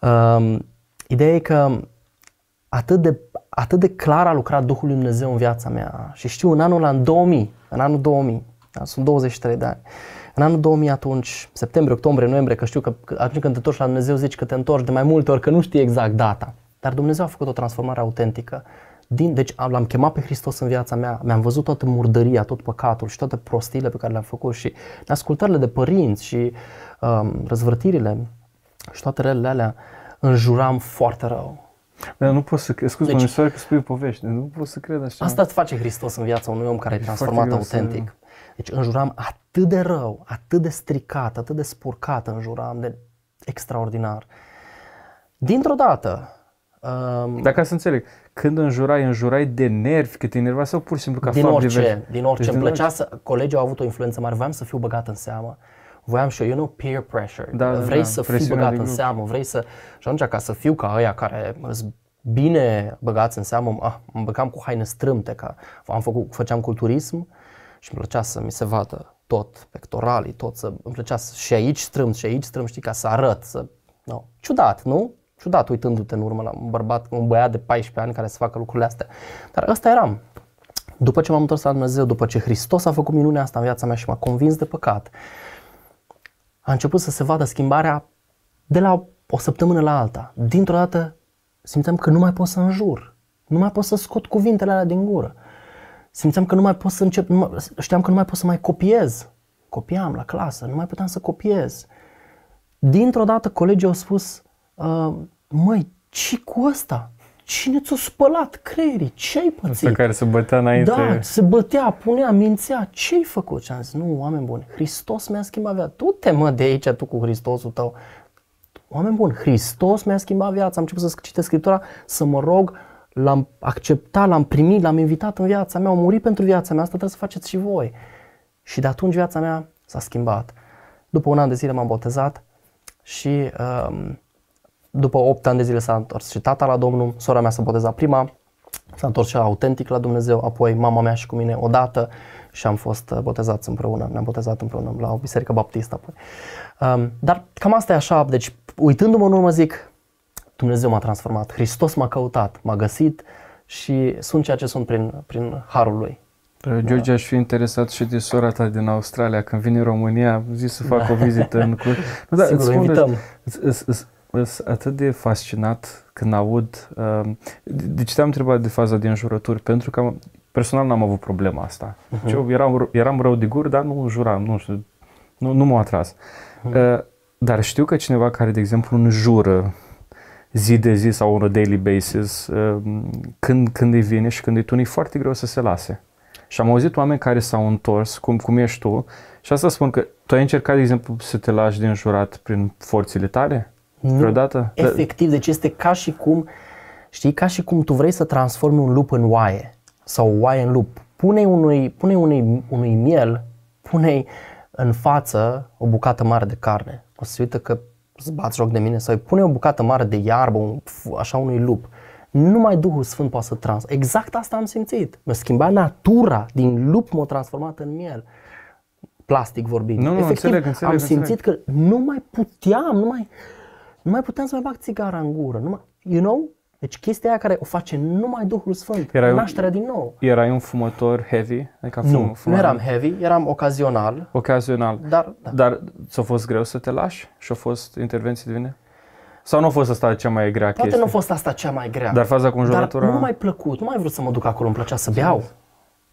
Um, ideea e că atât de, atât de clar a lucrat Duhul lui Dumnezeu în viața mea și știu în anul ăla, în 2000, în anul 2000, da, sunt 23 de ani. În anul 2000 atunci, septembrie, octombrie, noiembrie, că știu că atunci când te întorci la Dumnezeu zici că te întorci de mai multe ori, că nu știi exact data. Dar Dumnezeu a făcut o transformare autentică. Din, deci l-am chemat pe Hristos în viața mea, mi-am văzut toată murdăria, tot păcatul și toate prostiile pe care le-am făcut și ascultările de părinți și um, răzvârtirile și toate relele alea, înjuram foarte rău. Dar nu pot să cred, scuze deci, mă, că spui povești, nu pot să cred așa. Asta îți face Hristos în viața unui om care e transformat autentic. Să... Deci înjuram atât de rău, atât de stricat, atât de spurcat înjuram, de extraordinar. Dintr-o dată, Um, Dacă să înțeleg, când înjurai, înjurai de nervi, că te enerva sau pur și simplu ca din orice, de din orice. Deci îmi plăcea orice. să, colegii au avut o influență mare, voiam să fiu băgat în seamă. Voiam și eu, you know, peer pressure. Da, vrei da, să fii băgat în seamă, vrei să... Și atunci ca să fiu ca ăia care sunt bine băgați în seamă, ah, mă băgam cu haine strâmte, ca am făcut, făceam culturism, și îmi plăcea să mi se vadă tot, pectoralii, tot să, îmi plăcea să, și aici strâm, și aici strâm, știi, ca să arăt, să, no. ciudat, nu? Ciudat uitându-te în urmă la un bărbat, un băiat de 14 ani care să facă lucrurile astea. Dar ăsta eram. După ce m-am întors la Dumnezeu, după ce Hristos a făcut minunea asta în viața mea și m-a convins de păcat, a început să se vadă schimbarea de la o săptămână la alta. Dintr-o dată simțeam că nu mai pot să înjur, nu mai pot să scot cuvintele alea din gură simțeam că nu mai pot să încep, nu mai, știam că nu mai pot să mai copiez. Copiam la clasă, nu mai puteam să copiez. Dintr-o dată colegii au spus, uh, măi, ce cu ăsta? Cine ți-a spălat creierii? Ce-ai pățit? Pe care se bătea înainte. Da, se bătea, punea, mințea. Ce-ai făcut? Și am zis, nu, oameni buni, Hristos mi-a schimbat viața. Tu te mă de aici, tu cu Hristosul tău. Oameni buni, Hristos mi-a schimbat viața. Am început să citesc Scriptura, să mă rog l-am acceptat, l-am primit, l-am invitat în viața mea, am murit pentru viața mea, asta trebuie să faceți și voi. Și de atunci viața mea s-a schimbat. După un an de zile m-am botezat și um, după 8 ani de zile s-a întors și tata la Domnul, sora mea s-a botezat prima, s-a întors și autentic la Dumnezeu, apoi mama mea și cu mine odată și am fost uh, botezați împreună, ne-am botezat împreună la o biserică baptistă apoi. Um, dar cam asta e așa, deci uitându-mă în urmă zic, Dumnezeu m-a transformat, Hristos m-a căutat, m-a găsit și sunt ceea ce sunt prin, prin harul lui. George, aș fi interesat și de sora ta din Australia. Când vine în România, zis să fac da. o vizită în Cluj. Nu, da, Sigur, invităm. Sunt atât de fascinat când aud. Uh, de ce te-am întrebat de faza de înjurături? Pentru că personal n-am avut problema asta. Uh-huh. Eu eram, eram rău de gură, dar nu juram, nu știu, nu, nu m-a atras. Uh-huh. Uh, dar știu că cineva care, de exemplu, înjură zi de zi sau on a daily basis, um, când, când îi vine și când îi tuni, e foarte greu să se lase. Și am auzit oameni care s-au întors, cum, cum ești tu, și asta spun că tu ai încercat, de exemplu, să te lași de înjurat prin forțele tale? Nu, vreodată? efectiv, deci este ca și cum, știi, ca și cum tu vrei să transformi un lup în oaie sau oaie în lup. Pune unui, pune unui, unui miel, pune în față o bucată mare de carne. O să se uită că îți bați joc de mine sau îi pune o bucată mare de iarbă, un, așa unui lup. Numai Duhul Sfânt poate să trans. Exact asta am simțit. Mi-a schimbat natura din lup, m-a transformat în miel. Plastic vorbind. Nu, nu, Efectiv, înțeleg, înțeleg, am simțit înțeleg. că nu mai puteam, nu mai, nu mai puteam să mai bag țigara în gură. Nu mai, you know? Deci chestia aia care o face numai Duhul Sfânt, Erai un- nașterea din nou. Erai un fumător heavy? Adică Nu, fum, nu fumai eram heavy, eram ocazional, Ocazional. dar da. Dar ți-a fost greu să te lași? Și a fost intervenții divine? Sau nu a fost asta cea mai grea Poate chestie? nu a fost asta cea mai grea. Dar faza cu Dar înjurătura... nu mai plăcut, nu mai vrut să mă duc acolo, îmi plăcea să beau.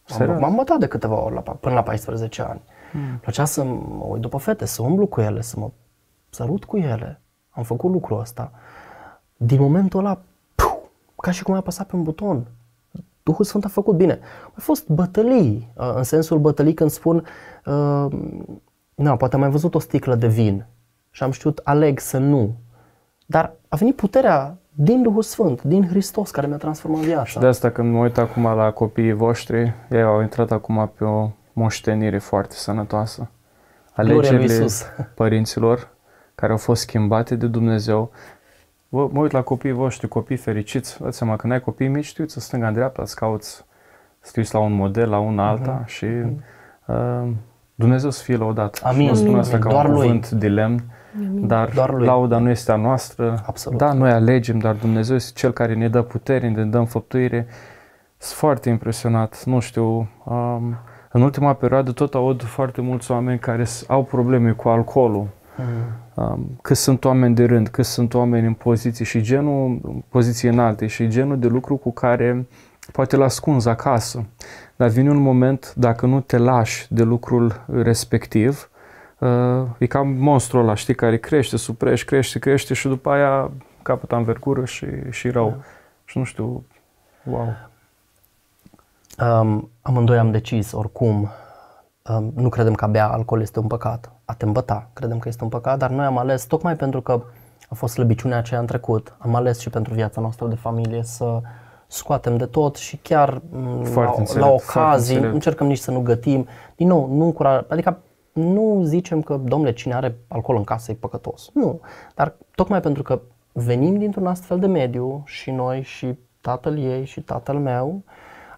Serios? M-am, m-am bătat de câteva ori la, până la 14 ani. Hmm. Îmi plăcea să mă uit după fete, să umblu cu ele, să mă sărut cu ele. Am făcut lucrul ăsta. Din momentul ăla, puh, ca și cum a apăsat pe un buton. Duhul Sfânt a făcut bine. Au fost bătălii, uh, în sensul bătălii când spun, uh, na, poate am mai văzut o sticlă de vin și am știut, aleg să nu. Dar a venit puterea din Duhul Sfânt, din Hristos, care mi-a transformat viața. De asta când mă uit acum la copiii voștri, ei au intrat acum pe o moștenire foarte sănătoasă. Gloria lui Alegerile Iisus. părinților care au fost schimbate de Dumnezeu. Vă, mă uit la copiii voștri, copii fericiți. Dați seama, când ai copii mici, știu să stânga în dreapta, îți cauți, să te uiți la un model, la un alta și uh, Dumnezeu să fie lăudat. Amin. Și nu spun Amin. asta ca Doar un lui. cuvânt de lemn, dar Doar lui. lauda nu este a noastră. Absolut. Da, noi alegem, dar Dumnezeu este Cel care ne dă putere, ne dă înfăptuire. Sunt foarte impresionat, nu știu, um, în ultima perioadă tot aud foarte mulți oameni care s- au probleme cu alcoolul. Um, că sunt oameni de rând, că sunt oameni în poziții și genul, în poziții înalte și genul de lucru cu care poate îl ascunzi acasă. Dar vine un moment, dacă nu te lași de lucrul respectiv, uh, e ca monstrul ăla, știi, care crește, suprește, crește, crește și după aia capătă învergură și, și rău. Și nu știu, wow. Um, amândoi am decis, oricum, um, nu credem că a bea alcool este un păcat. A te îmbăta, credem că este un păcat, dar noi am ales, tocmai pentru că a fost slăbiciunea aceea în trecut, am ales și pentru viața noastră de familie să scoatem de tot și chiar m, Foarte la, înțelept, la foarte ocazii înțelept. încercăm nici să nu gătim. Din nou, nu încuraj, adică nu zicem că, domnule, cine are alcool în casă e păcătos. Nu, dar tocmai pentru că venim dintr-un astfel de mediu și noi și tatăl ei și tatăl meu,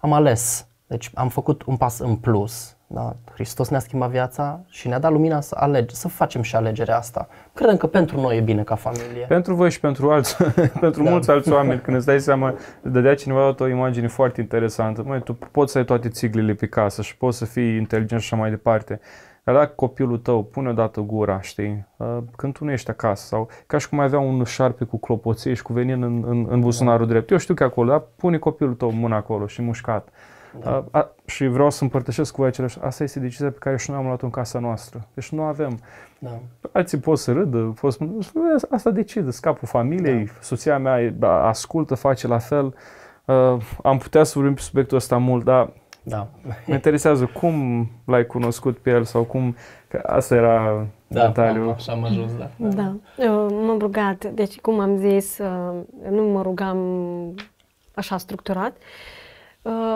am ales. Deci am făcut un pas în plus. Da? Hristos ne-a schimbat viața și ne-a dat lumina să alege, să facem și alegerea asta. Credem că pentru noi e bine ca familie. Pentru voi și pentru alți, pentru Da. mulți alți oameni, când îți dai seama, dădea cineva o imagine foarte interesantă. Măi, tu poți să ai toate țiglele pe casă și poți să fii inteligent și așa mai departe. Dar dacă copilul tău pune odată gura, știi, uh, când tu nu ești acasă sau ca și cum ai avea un șarpe cu clopoței și cu venin în, în, în buzunarul drept. Eu știu că e acolo, dar pune copilul tău mâna acolo și mușcat. Da. A, a, și vreau să împărtășesc cu voi același. Asta este decizia pe care și noi am luat-o în casa noastră. Deci nu avem. Da. Alții pot să râdă, pot să... asta decide, scapul familiei, da. soția mea e- ascultă, face la fel. Uh, am putea să vorbim pe subiectul ăsta mult, dar Da. mă interesează cum l-ai cunoscut pe el sau cum... Că asta era Da, detaliul. așa am ajuns, da. Da, Eu m-am rugat, deci cum am zis, uh, nu mă rugam așa structurat, Uh,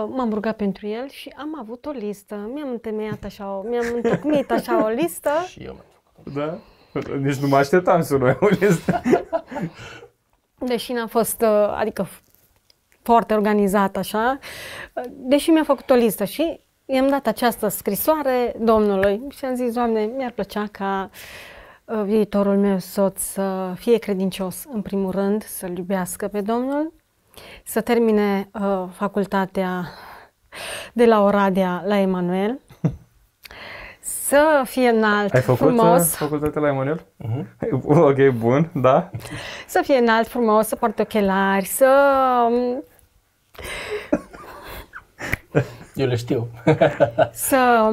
m-am rugat pentru el și am avut o listă, mi-am întemeiat așa, o- mi-am întocmit așa o listă Și eu mi-am făcut. Da? Nici nu mă așteptam să nu o listă. Deși n-a fost, uh, adică f- foarte organizat așa, uh, deși mi-a făcut o listă și i-am dat această scrisoare Domnului și am zis, Doamne, mi-ar plăcea ca uh, viitorul meu soț să fie credincios în primul rând, să-L iubească pe Domnul, să termine uh, facultatea de la Oradea la Emanuel, să fie înalt, Ai făcut uh, frumos, facultatea la Emanuel? Mhm. Ok, bun, da. să fie înalt, frumos, să poarte ochelari, să um, Eu le știu. să,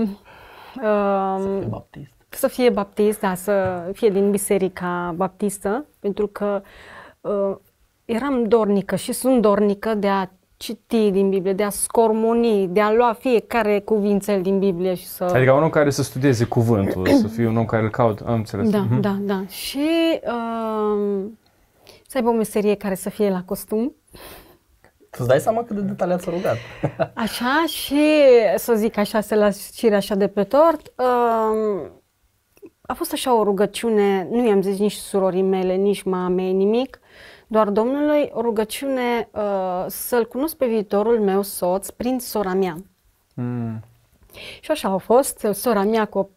E um, baptist. să fie baptist, da, să fie din biserica baptistă, pentru că uh, eram dornică și sunt dornică de a citi din Biblie, de a scormoni, de a lua fiecare cuvințel din Biblie și să... Adică un om care să studieze cuvântul, să fie un om care îl caută. Am înțeles. Da, Mhm. da, da. Și um, să aibă o meserie care să fie la costum. Tu îți dai seama cât de detaliat s-a rugat. Așa și, să zic așa, să las șirea așa de pe tort, um, a fost așa o rugăciune, nu i-am zis nici surorii mele, nici mamei, nimic, doar Domnului, o rugăciune uh, să-L cunosc pe viitorul meu soț prin sora mea. Mm. Și așa a fost, sora mea cu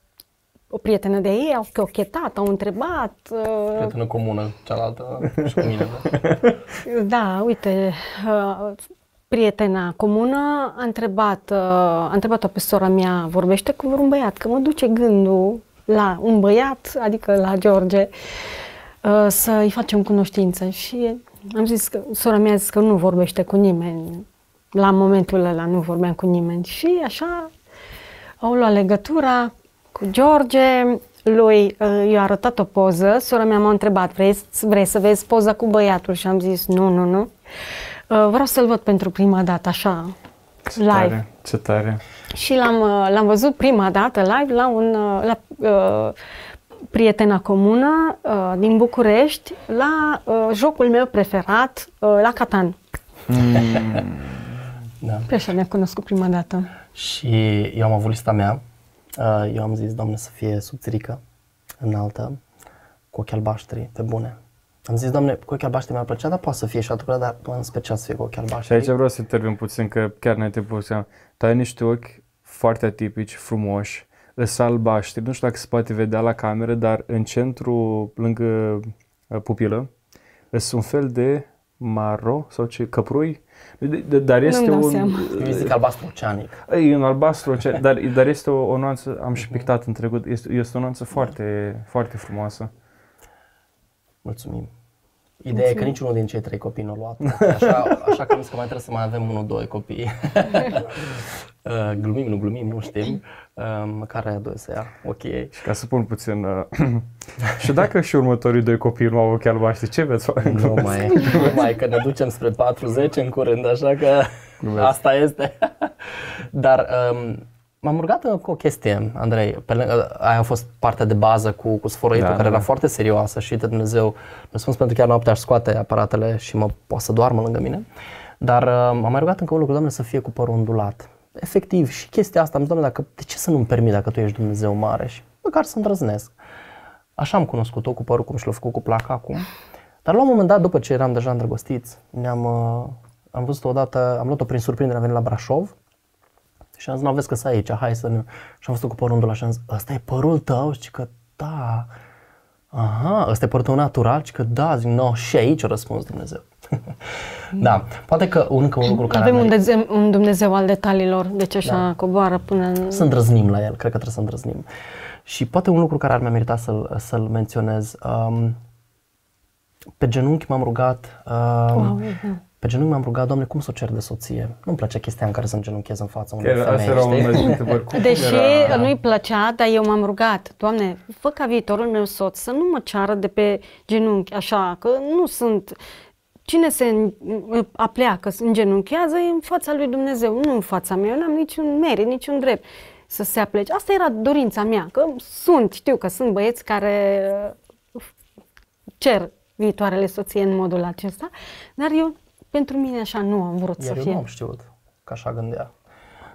o prietenă de ei, au cochetat, au întrebat. uh, Prietenă comună, cealaltă și cu mine. Da? Da, uite, uh, prietena comună a întrebat, uh, a întrebat-o pe sora mea, vorbește cu vreun băiat, că mă duce gândul la un băiat, adică la George, uh, să-i facem cunoștință. Și am zis că, sora mea a zis că nu vorbește cu nimeni. La momentul ăla nu vorbeam cu nimeni. Și așa au luat legătura cu George, lui uh, i-a arătat o poză, sora mea m-a întrebat, vreți, vrei să vezi poza cu băiatul? Și am zis, nu, nu, nu. Uh, Vreau să-l văd pentru prima dată, așa, Ce live. tare, ce tare. Și l-am, uh, l-am văzut prima dată live la un uh, la uh, prietena comună uh, din București la uh, jocul meu preferat, uh, la Catan. Da. Pe așa ne-a cunoscut prima dată. Și eu am avut lista mea. Uh, Eu am zis, Doamne, să fie subțirică, înaltă, cu ochi albaștri, pe bune. Am zis, Doamne, cu ochi albaștri mi-ar plăcea, dar poate să fie și altă dar în special să fie cu ochi Și albaștri. aici vreau să intervin puțin, că chiar ne-ai pus seama. Tu ai niște ochi foarte atipici, frumoși, îs albaștri, nu știu dacă se poate vedea la cameră, dar în centru, lângă uh, pupilă, îs un fel de maro sau ce, căprui, De- de- dar este dau un... seama. Eu zic albastru oceanic. E un albastru, ce- dar, dar este o, o nuanță, am și pictat în trecut, este, este o nuanță foarte, foarte frumoasă. Mulțumim. Ideea e că niciunul din cei trei copii nu a luat. Așa, așa că am zis că mai trebuie să mai avem unul, doi copii. Uh, glumim, nu glumim, nu știm. Uh, Măcar aia doi să ia. Ok. Și ca să pun puțin... Uh, și dacă și următorii doi copii nu au ochi albaștri, ce veți face? Nu mai, nu mai, că ne ducem spre 40 în curând, așa că Glumesc. asta este. Dar um, m-am rugat uh, cu o chestie, Andrei, pe lângă, aia a fost partea de bază cu, cu sfărăitul, Da, care da, era da. foarte serioasă și de Dumnezeu, nu spun pentru că chiar noaptea aș scoate aparatele și mă poate să doarmă lângă mine, dar uh, m-am mai rugat încă un lucru, Doamne, să fie cu părul ondulat. Efectiv, și chestia asta, am zis, Doamne, dacă, de ce să nu-mi permit dacă Tu ești Dumnezeu mare și măcar să îndrăznesc. Așa am cunoscut-o cu părul cum și l-a făcut cu placa acum. Dar la un moment dat, după ce eram deja îndrăgostiți, ne-am, uh, am văzut odată, am luat-o prin surprindere, am venit la Brașov și am zis, nu vezi că sunt aici, hai să ne... Și am văzut cu părul ondulat și am zis, ăsta e părul tău? Și că da. Aha, ăsta e părul tău natural? Și că da, zic, no, și aici a răspuns Dumnezeu. da, poate că încă un lucru care Avem ar un, merita- deze- un Dumnezeu al detaliilor, deci așa Da. coboară până în... să îndrăznim la el, cred că trebuie să îndrăznim. Și poate un lucru care ar mai merita să-l, să-l menționez. Um, pe genunchi m-am rugat, um, Wow, da. Pe genunchi m-am rugat, Doamne, cum să o cer de soție? Nu-mi place chestia în care să îngenunchez în fața unei Chiar asta femei, era știi? una dintre întrebări. Cum Deși era? nu-i plăcea, dar eu m-am rugat, Doamne, fă ca viitorul meu soț să nu mă ceară de pe genunchi, așa, că nu sunt... Cine se în- apleacă, se îngenunchează, e în fața lui Dumnezeu, nu în fața mea. Eu n-am niciun merit, niciun drept să se aplece. Asta era dorința mea, că sunt, știu că sunt băieți care uh, cer viitoarele soție în modul acesta, dar eu, pentru mine așa, nu am vrut Iar să eu fie. nu am știut că așa gândea.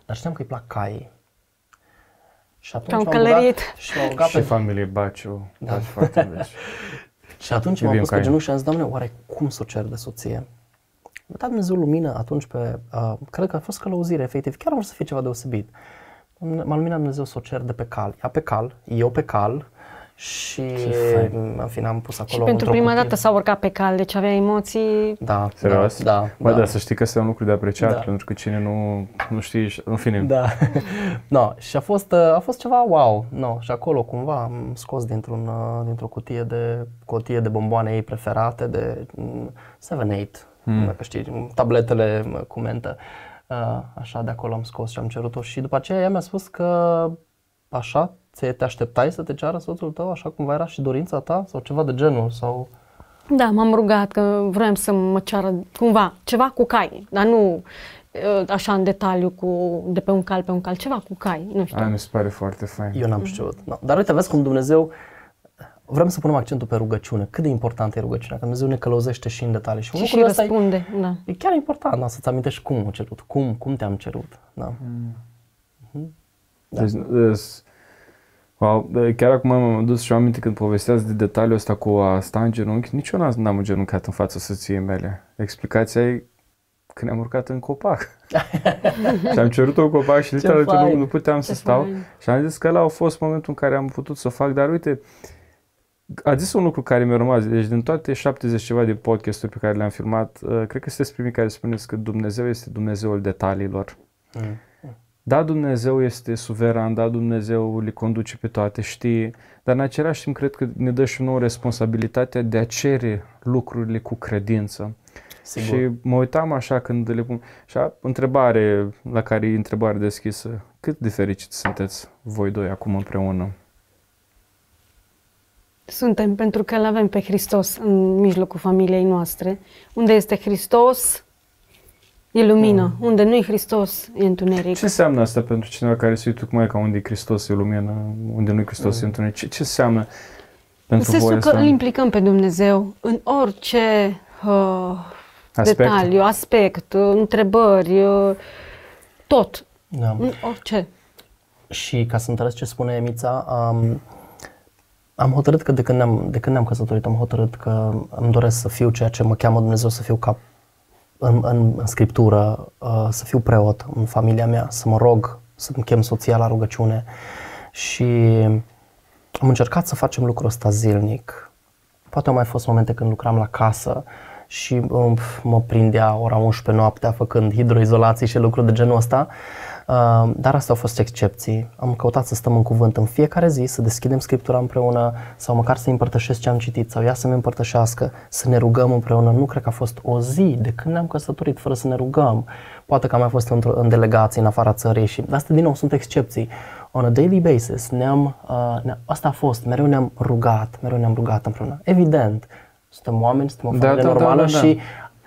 Dar știam că îi plac caii. Și atunci Te-am m-am rugat călărit. și m-am rugat Și pe familie Baciu, Da. da. foarte deci. Și atunci m-am Iubim pus pe caii. genunchi și am zis, Doamne, oare cum să o cer de soție? Mi-a dat Dumnezeu lumină atunci pe, uh, cred că a fost călăuzire, efectiv, chiar vreau să fie ceva deosebit. M-a luminat Dumnezeu să o cer de pe cal, ea pe cal, eu pe cal și în fine am pus acolo Și pentru într-o prima cutie. dată s-a urcat pe cal, deci avea emoții Da, Serios? Da, da, Bă, da. da, să știi că este un lucru de apreciat, Da. pentru că cine nu, nu știe, în fine. Da. no, și a fost, uh, a fost ceva wow. No, și acolo cumva am scos dintr-un, uh, dintr-o cutie de, cutie de bomboane ei preferate, de mm, 7-8, hmm. dacă știi, tabletele mă, cu mentă. Uh, așa, de acolo am scos și am cerut-o și după aceea ea mi-a spus că așa ți- te așteptai să te ceară soțul tău, așa cumva era și dorința ta sau ceva de genul sau... Da, m-am rugat că vreau să mă ceară cumva ceva cu cai, dar nu uh, așa în detaliu cu de pe un cal pe un cal, ceva cu cai, nu știu. Aia mi se pare foarte fain. Eu n-am știut. No. Dar uite, vezi cum Dumnezeu Vrem să punem accentul pe rugăciune. Cât de importantă e rugăciunea, că Dumnezeu ne călăuzește și în detalii. Și, un și, și lucru ăsta e, răspunde, da. e chiar important, da, să-ți amintești cum am cerut, cum, cum te-am cerut. Da. Deci, deci, wow, de- chiar acum m-am dus și am aminte când povesteați de detaliul ăsta cu a sta în genunchi, nici eu n-am, n-am îngenunchiat în fața soției mele. Explicația e când am urcat în copac. și am cerut un copac și literal nu, nu puteam să stau. Fain. Și am zis că ăla a fost momentul în care am putut să fac, dar uite, a zis un lucru care mi-a rămas. Deci din toate 70 ceva de podcasturi pe care le-am filmat, uh, cred că sunteți primii care spuneți că Dumnezeu este Dumnezeul detaliilor. Mm. Da, Dumnezeu este suveran, da, Dumnezeu le conduce pe toate, știe, dar în același timp cred că ne dă și nouă responsabilitatea de a cere lucrurile cu credință. Sigur. Și mă uitam așa când le pun, așa, întrebare la care e întrebare deschisă, cât de fericiți sunteți voi doi acum împreună? Suntem pentru că îl avem pe Hristos în mijlocul familiei noastre. Unde este Hristos, e lumină. Mm. Unde nu e Hristos, e întuneric. Ce înseamnă asta pentru cineva care se uită cum e ca unde e Hristos, e lumină, unde nu e Hristos, mm. e întuneric? Ce, ce înseamnă pentru voi asta? că îl implicăm pe Dumnezeu în orice uh, aspect. detaliu, aspect, întrebări, uh, tot. Da. În orice. Și ca să întăresc ce spune Emița, um, am hotărât că de când, ne-am, de când ne-am căsătorit, am hotărât că îmi doresc să fiu ceea ce mă cheamă Dumnezeu să fiu ca în, în, în scriptură, uh, să fiu preot în familia mea, să mă rog, să-mi chem soția la rugăciune și am încercat să facem lucrul ăsta zilnic. Poate au mai fost momente când lucram la casă și um, mă prindea ora 11 noaptea făcând hidroizolații și lucruri de genul ăsta. Uh, dar astea au fost excepții. Am căutat să stăm în cuvânt în fiecare zi, să deschidem Scriptura împreună sau măcar să împărtășesc ce am citit sau ea să-mi împărtășească, să ne rugăm împreună. Nu cred că a fost o zi de când ne-am căsătorit fără să ne rugăm. Poate că am mai fost într- în delegații în afara țării și astea din nou sunt excepții. On a daily basis ne-am, uh, ne asta a fost, mereu ne-am rugat, mereu ne-am rugat împreună. Evident, suntem oameni, suntem o da, familie da, da, normală da, da, da. și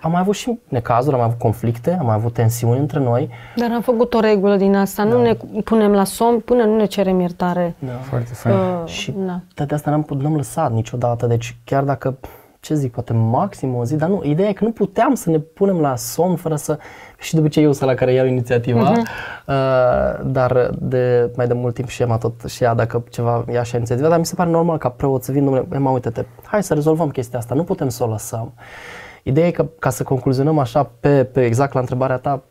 am mai avut și necazuri, am mai avut conflicte, am mai avut tensiuni între noi. Dar am făcut o regulă din asta, da. nu ne punem la somn până nu ne cerem iertare. Da. Foarte fain. Uh, și da. de asta n-am, n-am lăsat niciodată, deci chiar dacă ce zic, poate maxim o zi, dar nu, ideea e că nu puteam să ne punem la somn fără să, și de obicei eu sunt la care iau inițiativa, uh-huh. uh, dar de mai de mult timp și ea tot și ea dacă ceva ia și inițiativa, dar mi se pare normal ca preot să vin, domnule, mă uite-te, hai să rezolvăm chestia asta, nu putem să o lăsăm. Ideea e că, ca să concluzionăm așa pe, pe exact la întrebarea ta,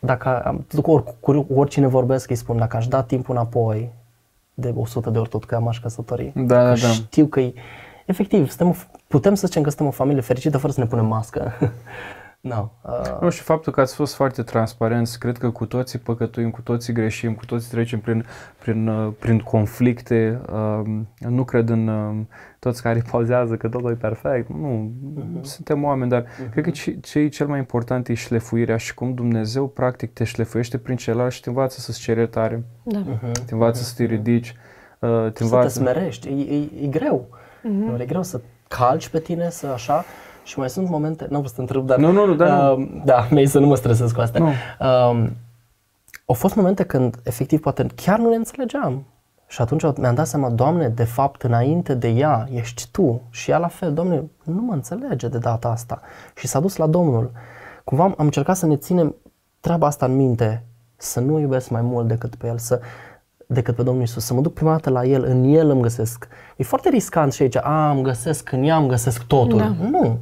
dacă cu, cu oricine vorbesc, îi spun, dacă aș da timpul înapoi, de 100 de ori tot că am aș căsători. Da, da, da. Știu că e, efectiv, suntem, putem să zicem că suntem o familie fericită fără să ne punem mască. No. Uh... Nu, și faptul că ați fost foarte transparenți, cred că cu toții păcătuim, cu toții greșim, cu toții trecem prin, prin, uh, prin conflicte. Uh, nu cred în uh, toți care pauzează că totul e perfect. Nu, uh-huh. suntem oameni, dar uh-huh. cred că ce, ce e cel mai important e șlefuirea și cum Dumnezeu practic te șlefuiește prin celălalt și te învață să-ți cere tare. Da. Uh-huh. Te învață uh-huh. să te ridici. Uh, te învață... Să te smerești. E, e, e greu. Uh-huh. E greu să calci pe tine, să așa și mai sunt momente, n-am vrut să te întreb, dar... Nu, nu, nu, dar uh, Da, mei să nu mă stresez cu astea. Nu. Uh, au fost momente când, efectiv, poate chiar nu ne înțelegeam. Și atunci mi-am dat seama, Doamne, de fapt, înainte de ea, ești Tu. Și ea la fel, Doamne, nu mă înțelege de data asta. Și s-a dus la Domnul. Cumva am încercat să ne ținem treaba asta în minte, să nu iubesc mai mult decât pe El, să, decât pe Domnul Isus, să mă duc prima dată la El, în El îmi găsesc. E foarte riscant și aici, a, îmi găsesc, în ea îmi găsesc totul. Da. Nu,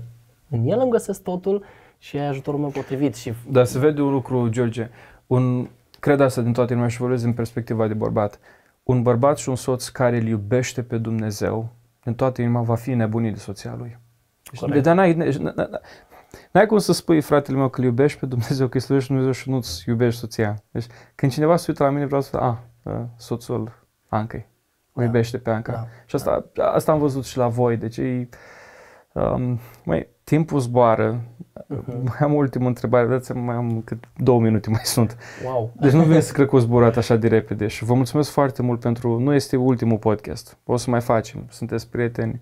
în el îmi găsesc totul și e ajutorul meu potrivit. Și... Dar se vede un lucru, George, un, cred asta din toată inima și vorbesc din perspectiva de bărbat. Un bărbat și un soț care îl iubește pe Dumnezeu, în toată inima va fi nebunit de soția lui. Deci, dar n-ai, n-ai cum să spui fratele meu că îl iubești pe Dumnezeu, că îi slujești Dumnezeu și nu-ți iubești soția. Deci când cineva se uită la mine, vreau să spun, a, soțul Ancăi, o da. iubește pe Anca. Da. Și asta, da. asta am văzut și la voi, deci e, um, mai, timpul zboară. Uh-huh. Mai am o ultimă întrebare, dați mai am cât două minute mai sunt. Wow. Deci nu vine să cred că o zburat așa de repede și vă mulțumesc foarte mult pentru, nu este ultimul podcast, o să mai facem, sunteți prieteni,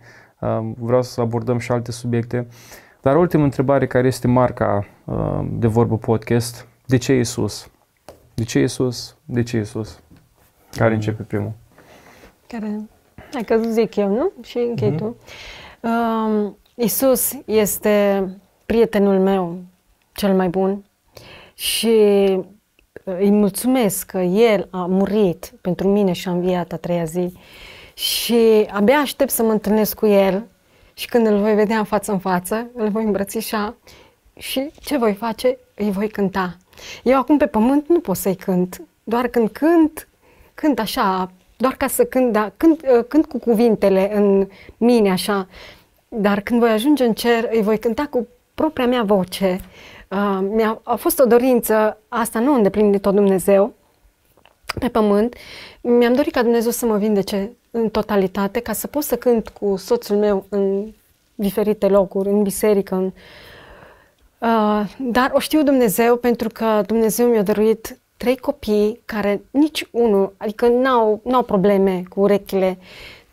vreau să abordăm și alte subiecte. Dar ultima întrebare care este marca de vorbă podcast, de ce Isus? De ce Isus? De ce Isus? Care mm. începe primul? Care? Hai că zic eu, nu? Și închei mm-hmm. tu. Um, Isus este prietenul meu cel mai bun și uh, îi mulțumesc că El a murit pentru mine și a înviat a treia zi și abia aștept să mă întâlnesc cu El și când îl voi vedea în față în față, îl voi îmbrățișa și ce voi face? Îi voi cânta. Eu acum pe pământ nu pot să-i cânt. Doar când cânt, cânt așa, doar ca să cânt, da, cânt, uh, cânt cu cuvintele în mine așa. Dar când voi ajunge în cer, îi voi cânta cu propria mea voce. Uh, mi-a, a fost o dorință, asta nu a îndeplinit-o Dumnezeu pe pământ. Mi-am dorit ca Dumnezeu să mă vindece în totalitate, ca să pot să cânt cu soțul meu în diferite locuri, în biserică, în, Uh, dar o știu Dumnezeu pentru că Dumnezeu mi-a dăruit trei copii care nici unul, adică n-au, n-au probleme cu urechile,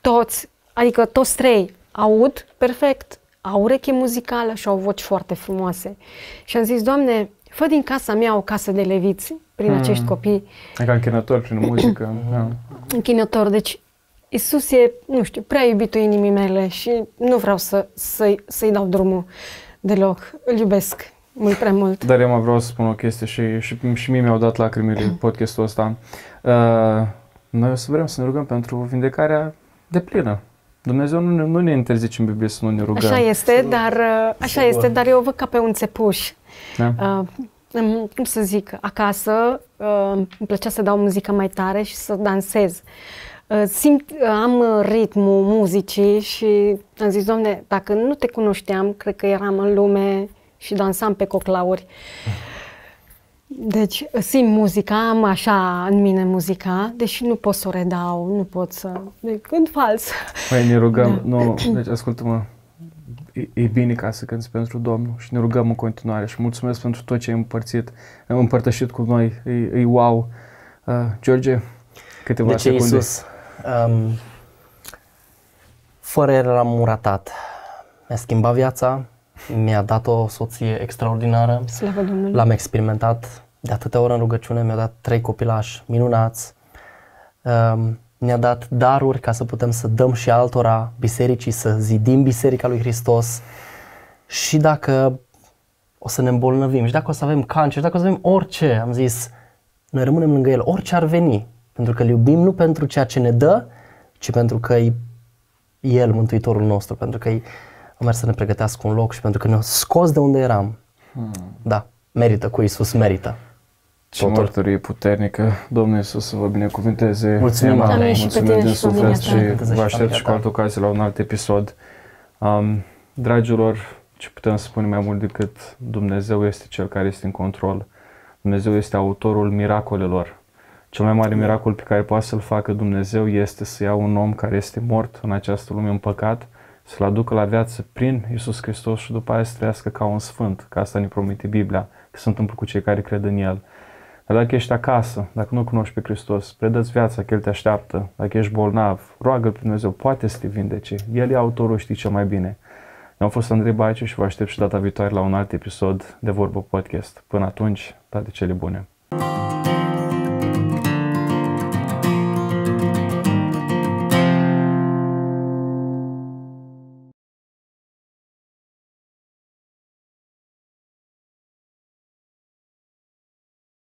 toți, adică toți trei aud perfect, au ureche muzicală și au voci foarte frumoase. Și am zis, Doamne, fă din casa mea o casă de leviți prin hmm. acești copii. Ca închinător prin muzică. da. Închinător, deci Isus e, nu știu, prea iubitul inimii mele și nu vreau să, să, să-i dau drumul deloc. Îl iubesc mult prea mult. Dar eu mă vreau să spun o chestie și, și, și mie mi-au dat lacrimile podcastul ăsta. Uh, noi o să vrem să ne rugăm pentru vindecarea de plină. Dumnezeu nu ne, nu ne interzice în Biblie să nu ne rugăm. Așa este, dar, uh, așa este, dar eu o văd ca pe un țepuș. Da. Uh, cum să zic, acasă uh, îmi plăcea să dau muzică mai tare și să dansez. Uh, simt, uh, am ritmul muzicii și am zis, Doamne, dacă nu te cunoșteam, cred că eram în lume și dansam pe coclauri. Deci simt muzica, am așa în mine muzica, deși nu pot să o redau, nu pot să... Deci, cânt fals. Păi ne rugăm, da. nu, deci ascultă-mă, e, e bine ca să cânti pentru Domnul și ne rugăm în continuare și mulțumesc pentru tot ce ai împărțit, am împărtășit cu noi, e, e wow. Uh, George, câteva de ce secunde. Iisus? Um, fără el eram un ratat. Mi-a schimbat viața, mi-a dat o soție extraordinară. Slavă Domnului! L-am experimentat de atâtea ori în rugăciune, mi-a dat trei copilași minunați. Um, ne-a dat daruri ca să putem să dăm și altora bisericii, să zidim Biserica lui Hristos. Și dacă o să ne îmbolnăvim, și dacă o să avem cancer, și dacă o să avem orice, am zis, noi rămânem lângă El, orice ar veni, pentru că îl iubim nu pentru ceea ce ne dă, ci pentru că e El, Mântuitorul nostru, pentru că e a mers să ne pregătească un loc și pentru că ne-a scos de unde eram. Hmm. Da, merită cu Isus, merită. Ce mărturie puternică. Domnul Iisus să vă binecuvânteze. Mulțumim, Ema, Amin. mulțumim din și suflet și ta. vă aștept și cu altă ocazie la un alt episod. Um, dragilor, ce putem spune mai mult decât Dumnezeu este Cel care este în control. Dumnezeu este autorul miracolelor. Cel mai mare miracol pe care poate să-l facă Dumnezeu este să ia un om care este mort în această lume în păcat, să-l aducă la viață prin Isus Hristos și după aia să trăiască ca un sfânt, că asta ne promite Biblia, că se întâmplă cu cei care cred în El. Dar dacă ești acasă, dacă nu cunoști pe Hristos, predă-ți viața că El te așteaptă. Dacă ești bolnav, roagă-L pe Dumnezeu, poate să te vindece. El e autorul, știi cel mai bine. Eu am fost Andrei Baiciu și vă aștept și data viitoare la un alt episod de Vorbă Podcast. Până atunci, toate cele bune!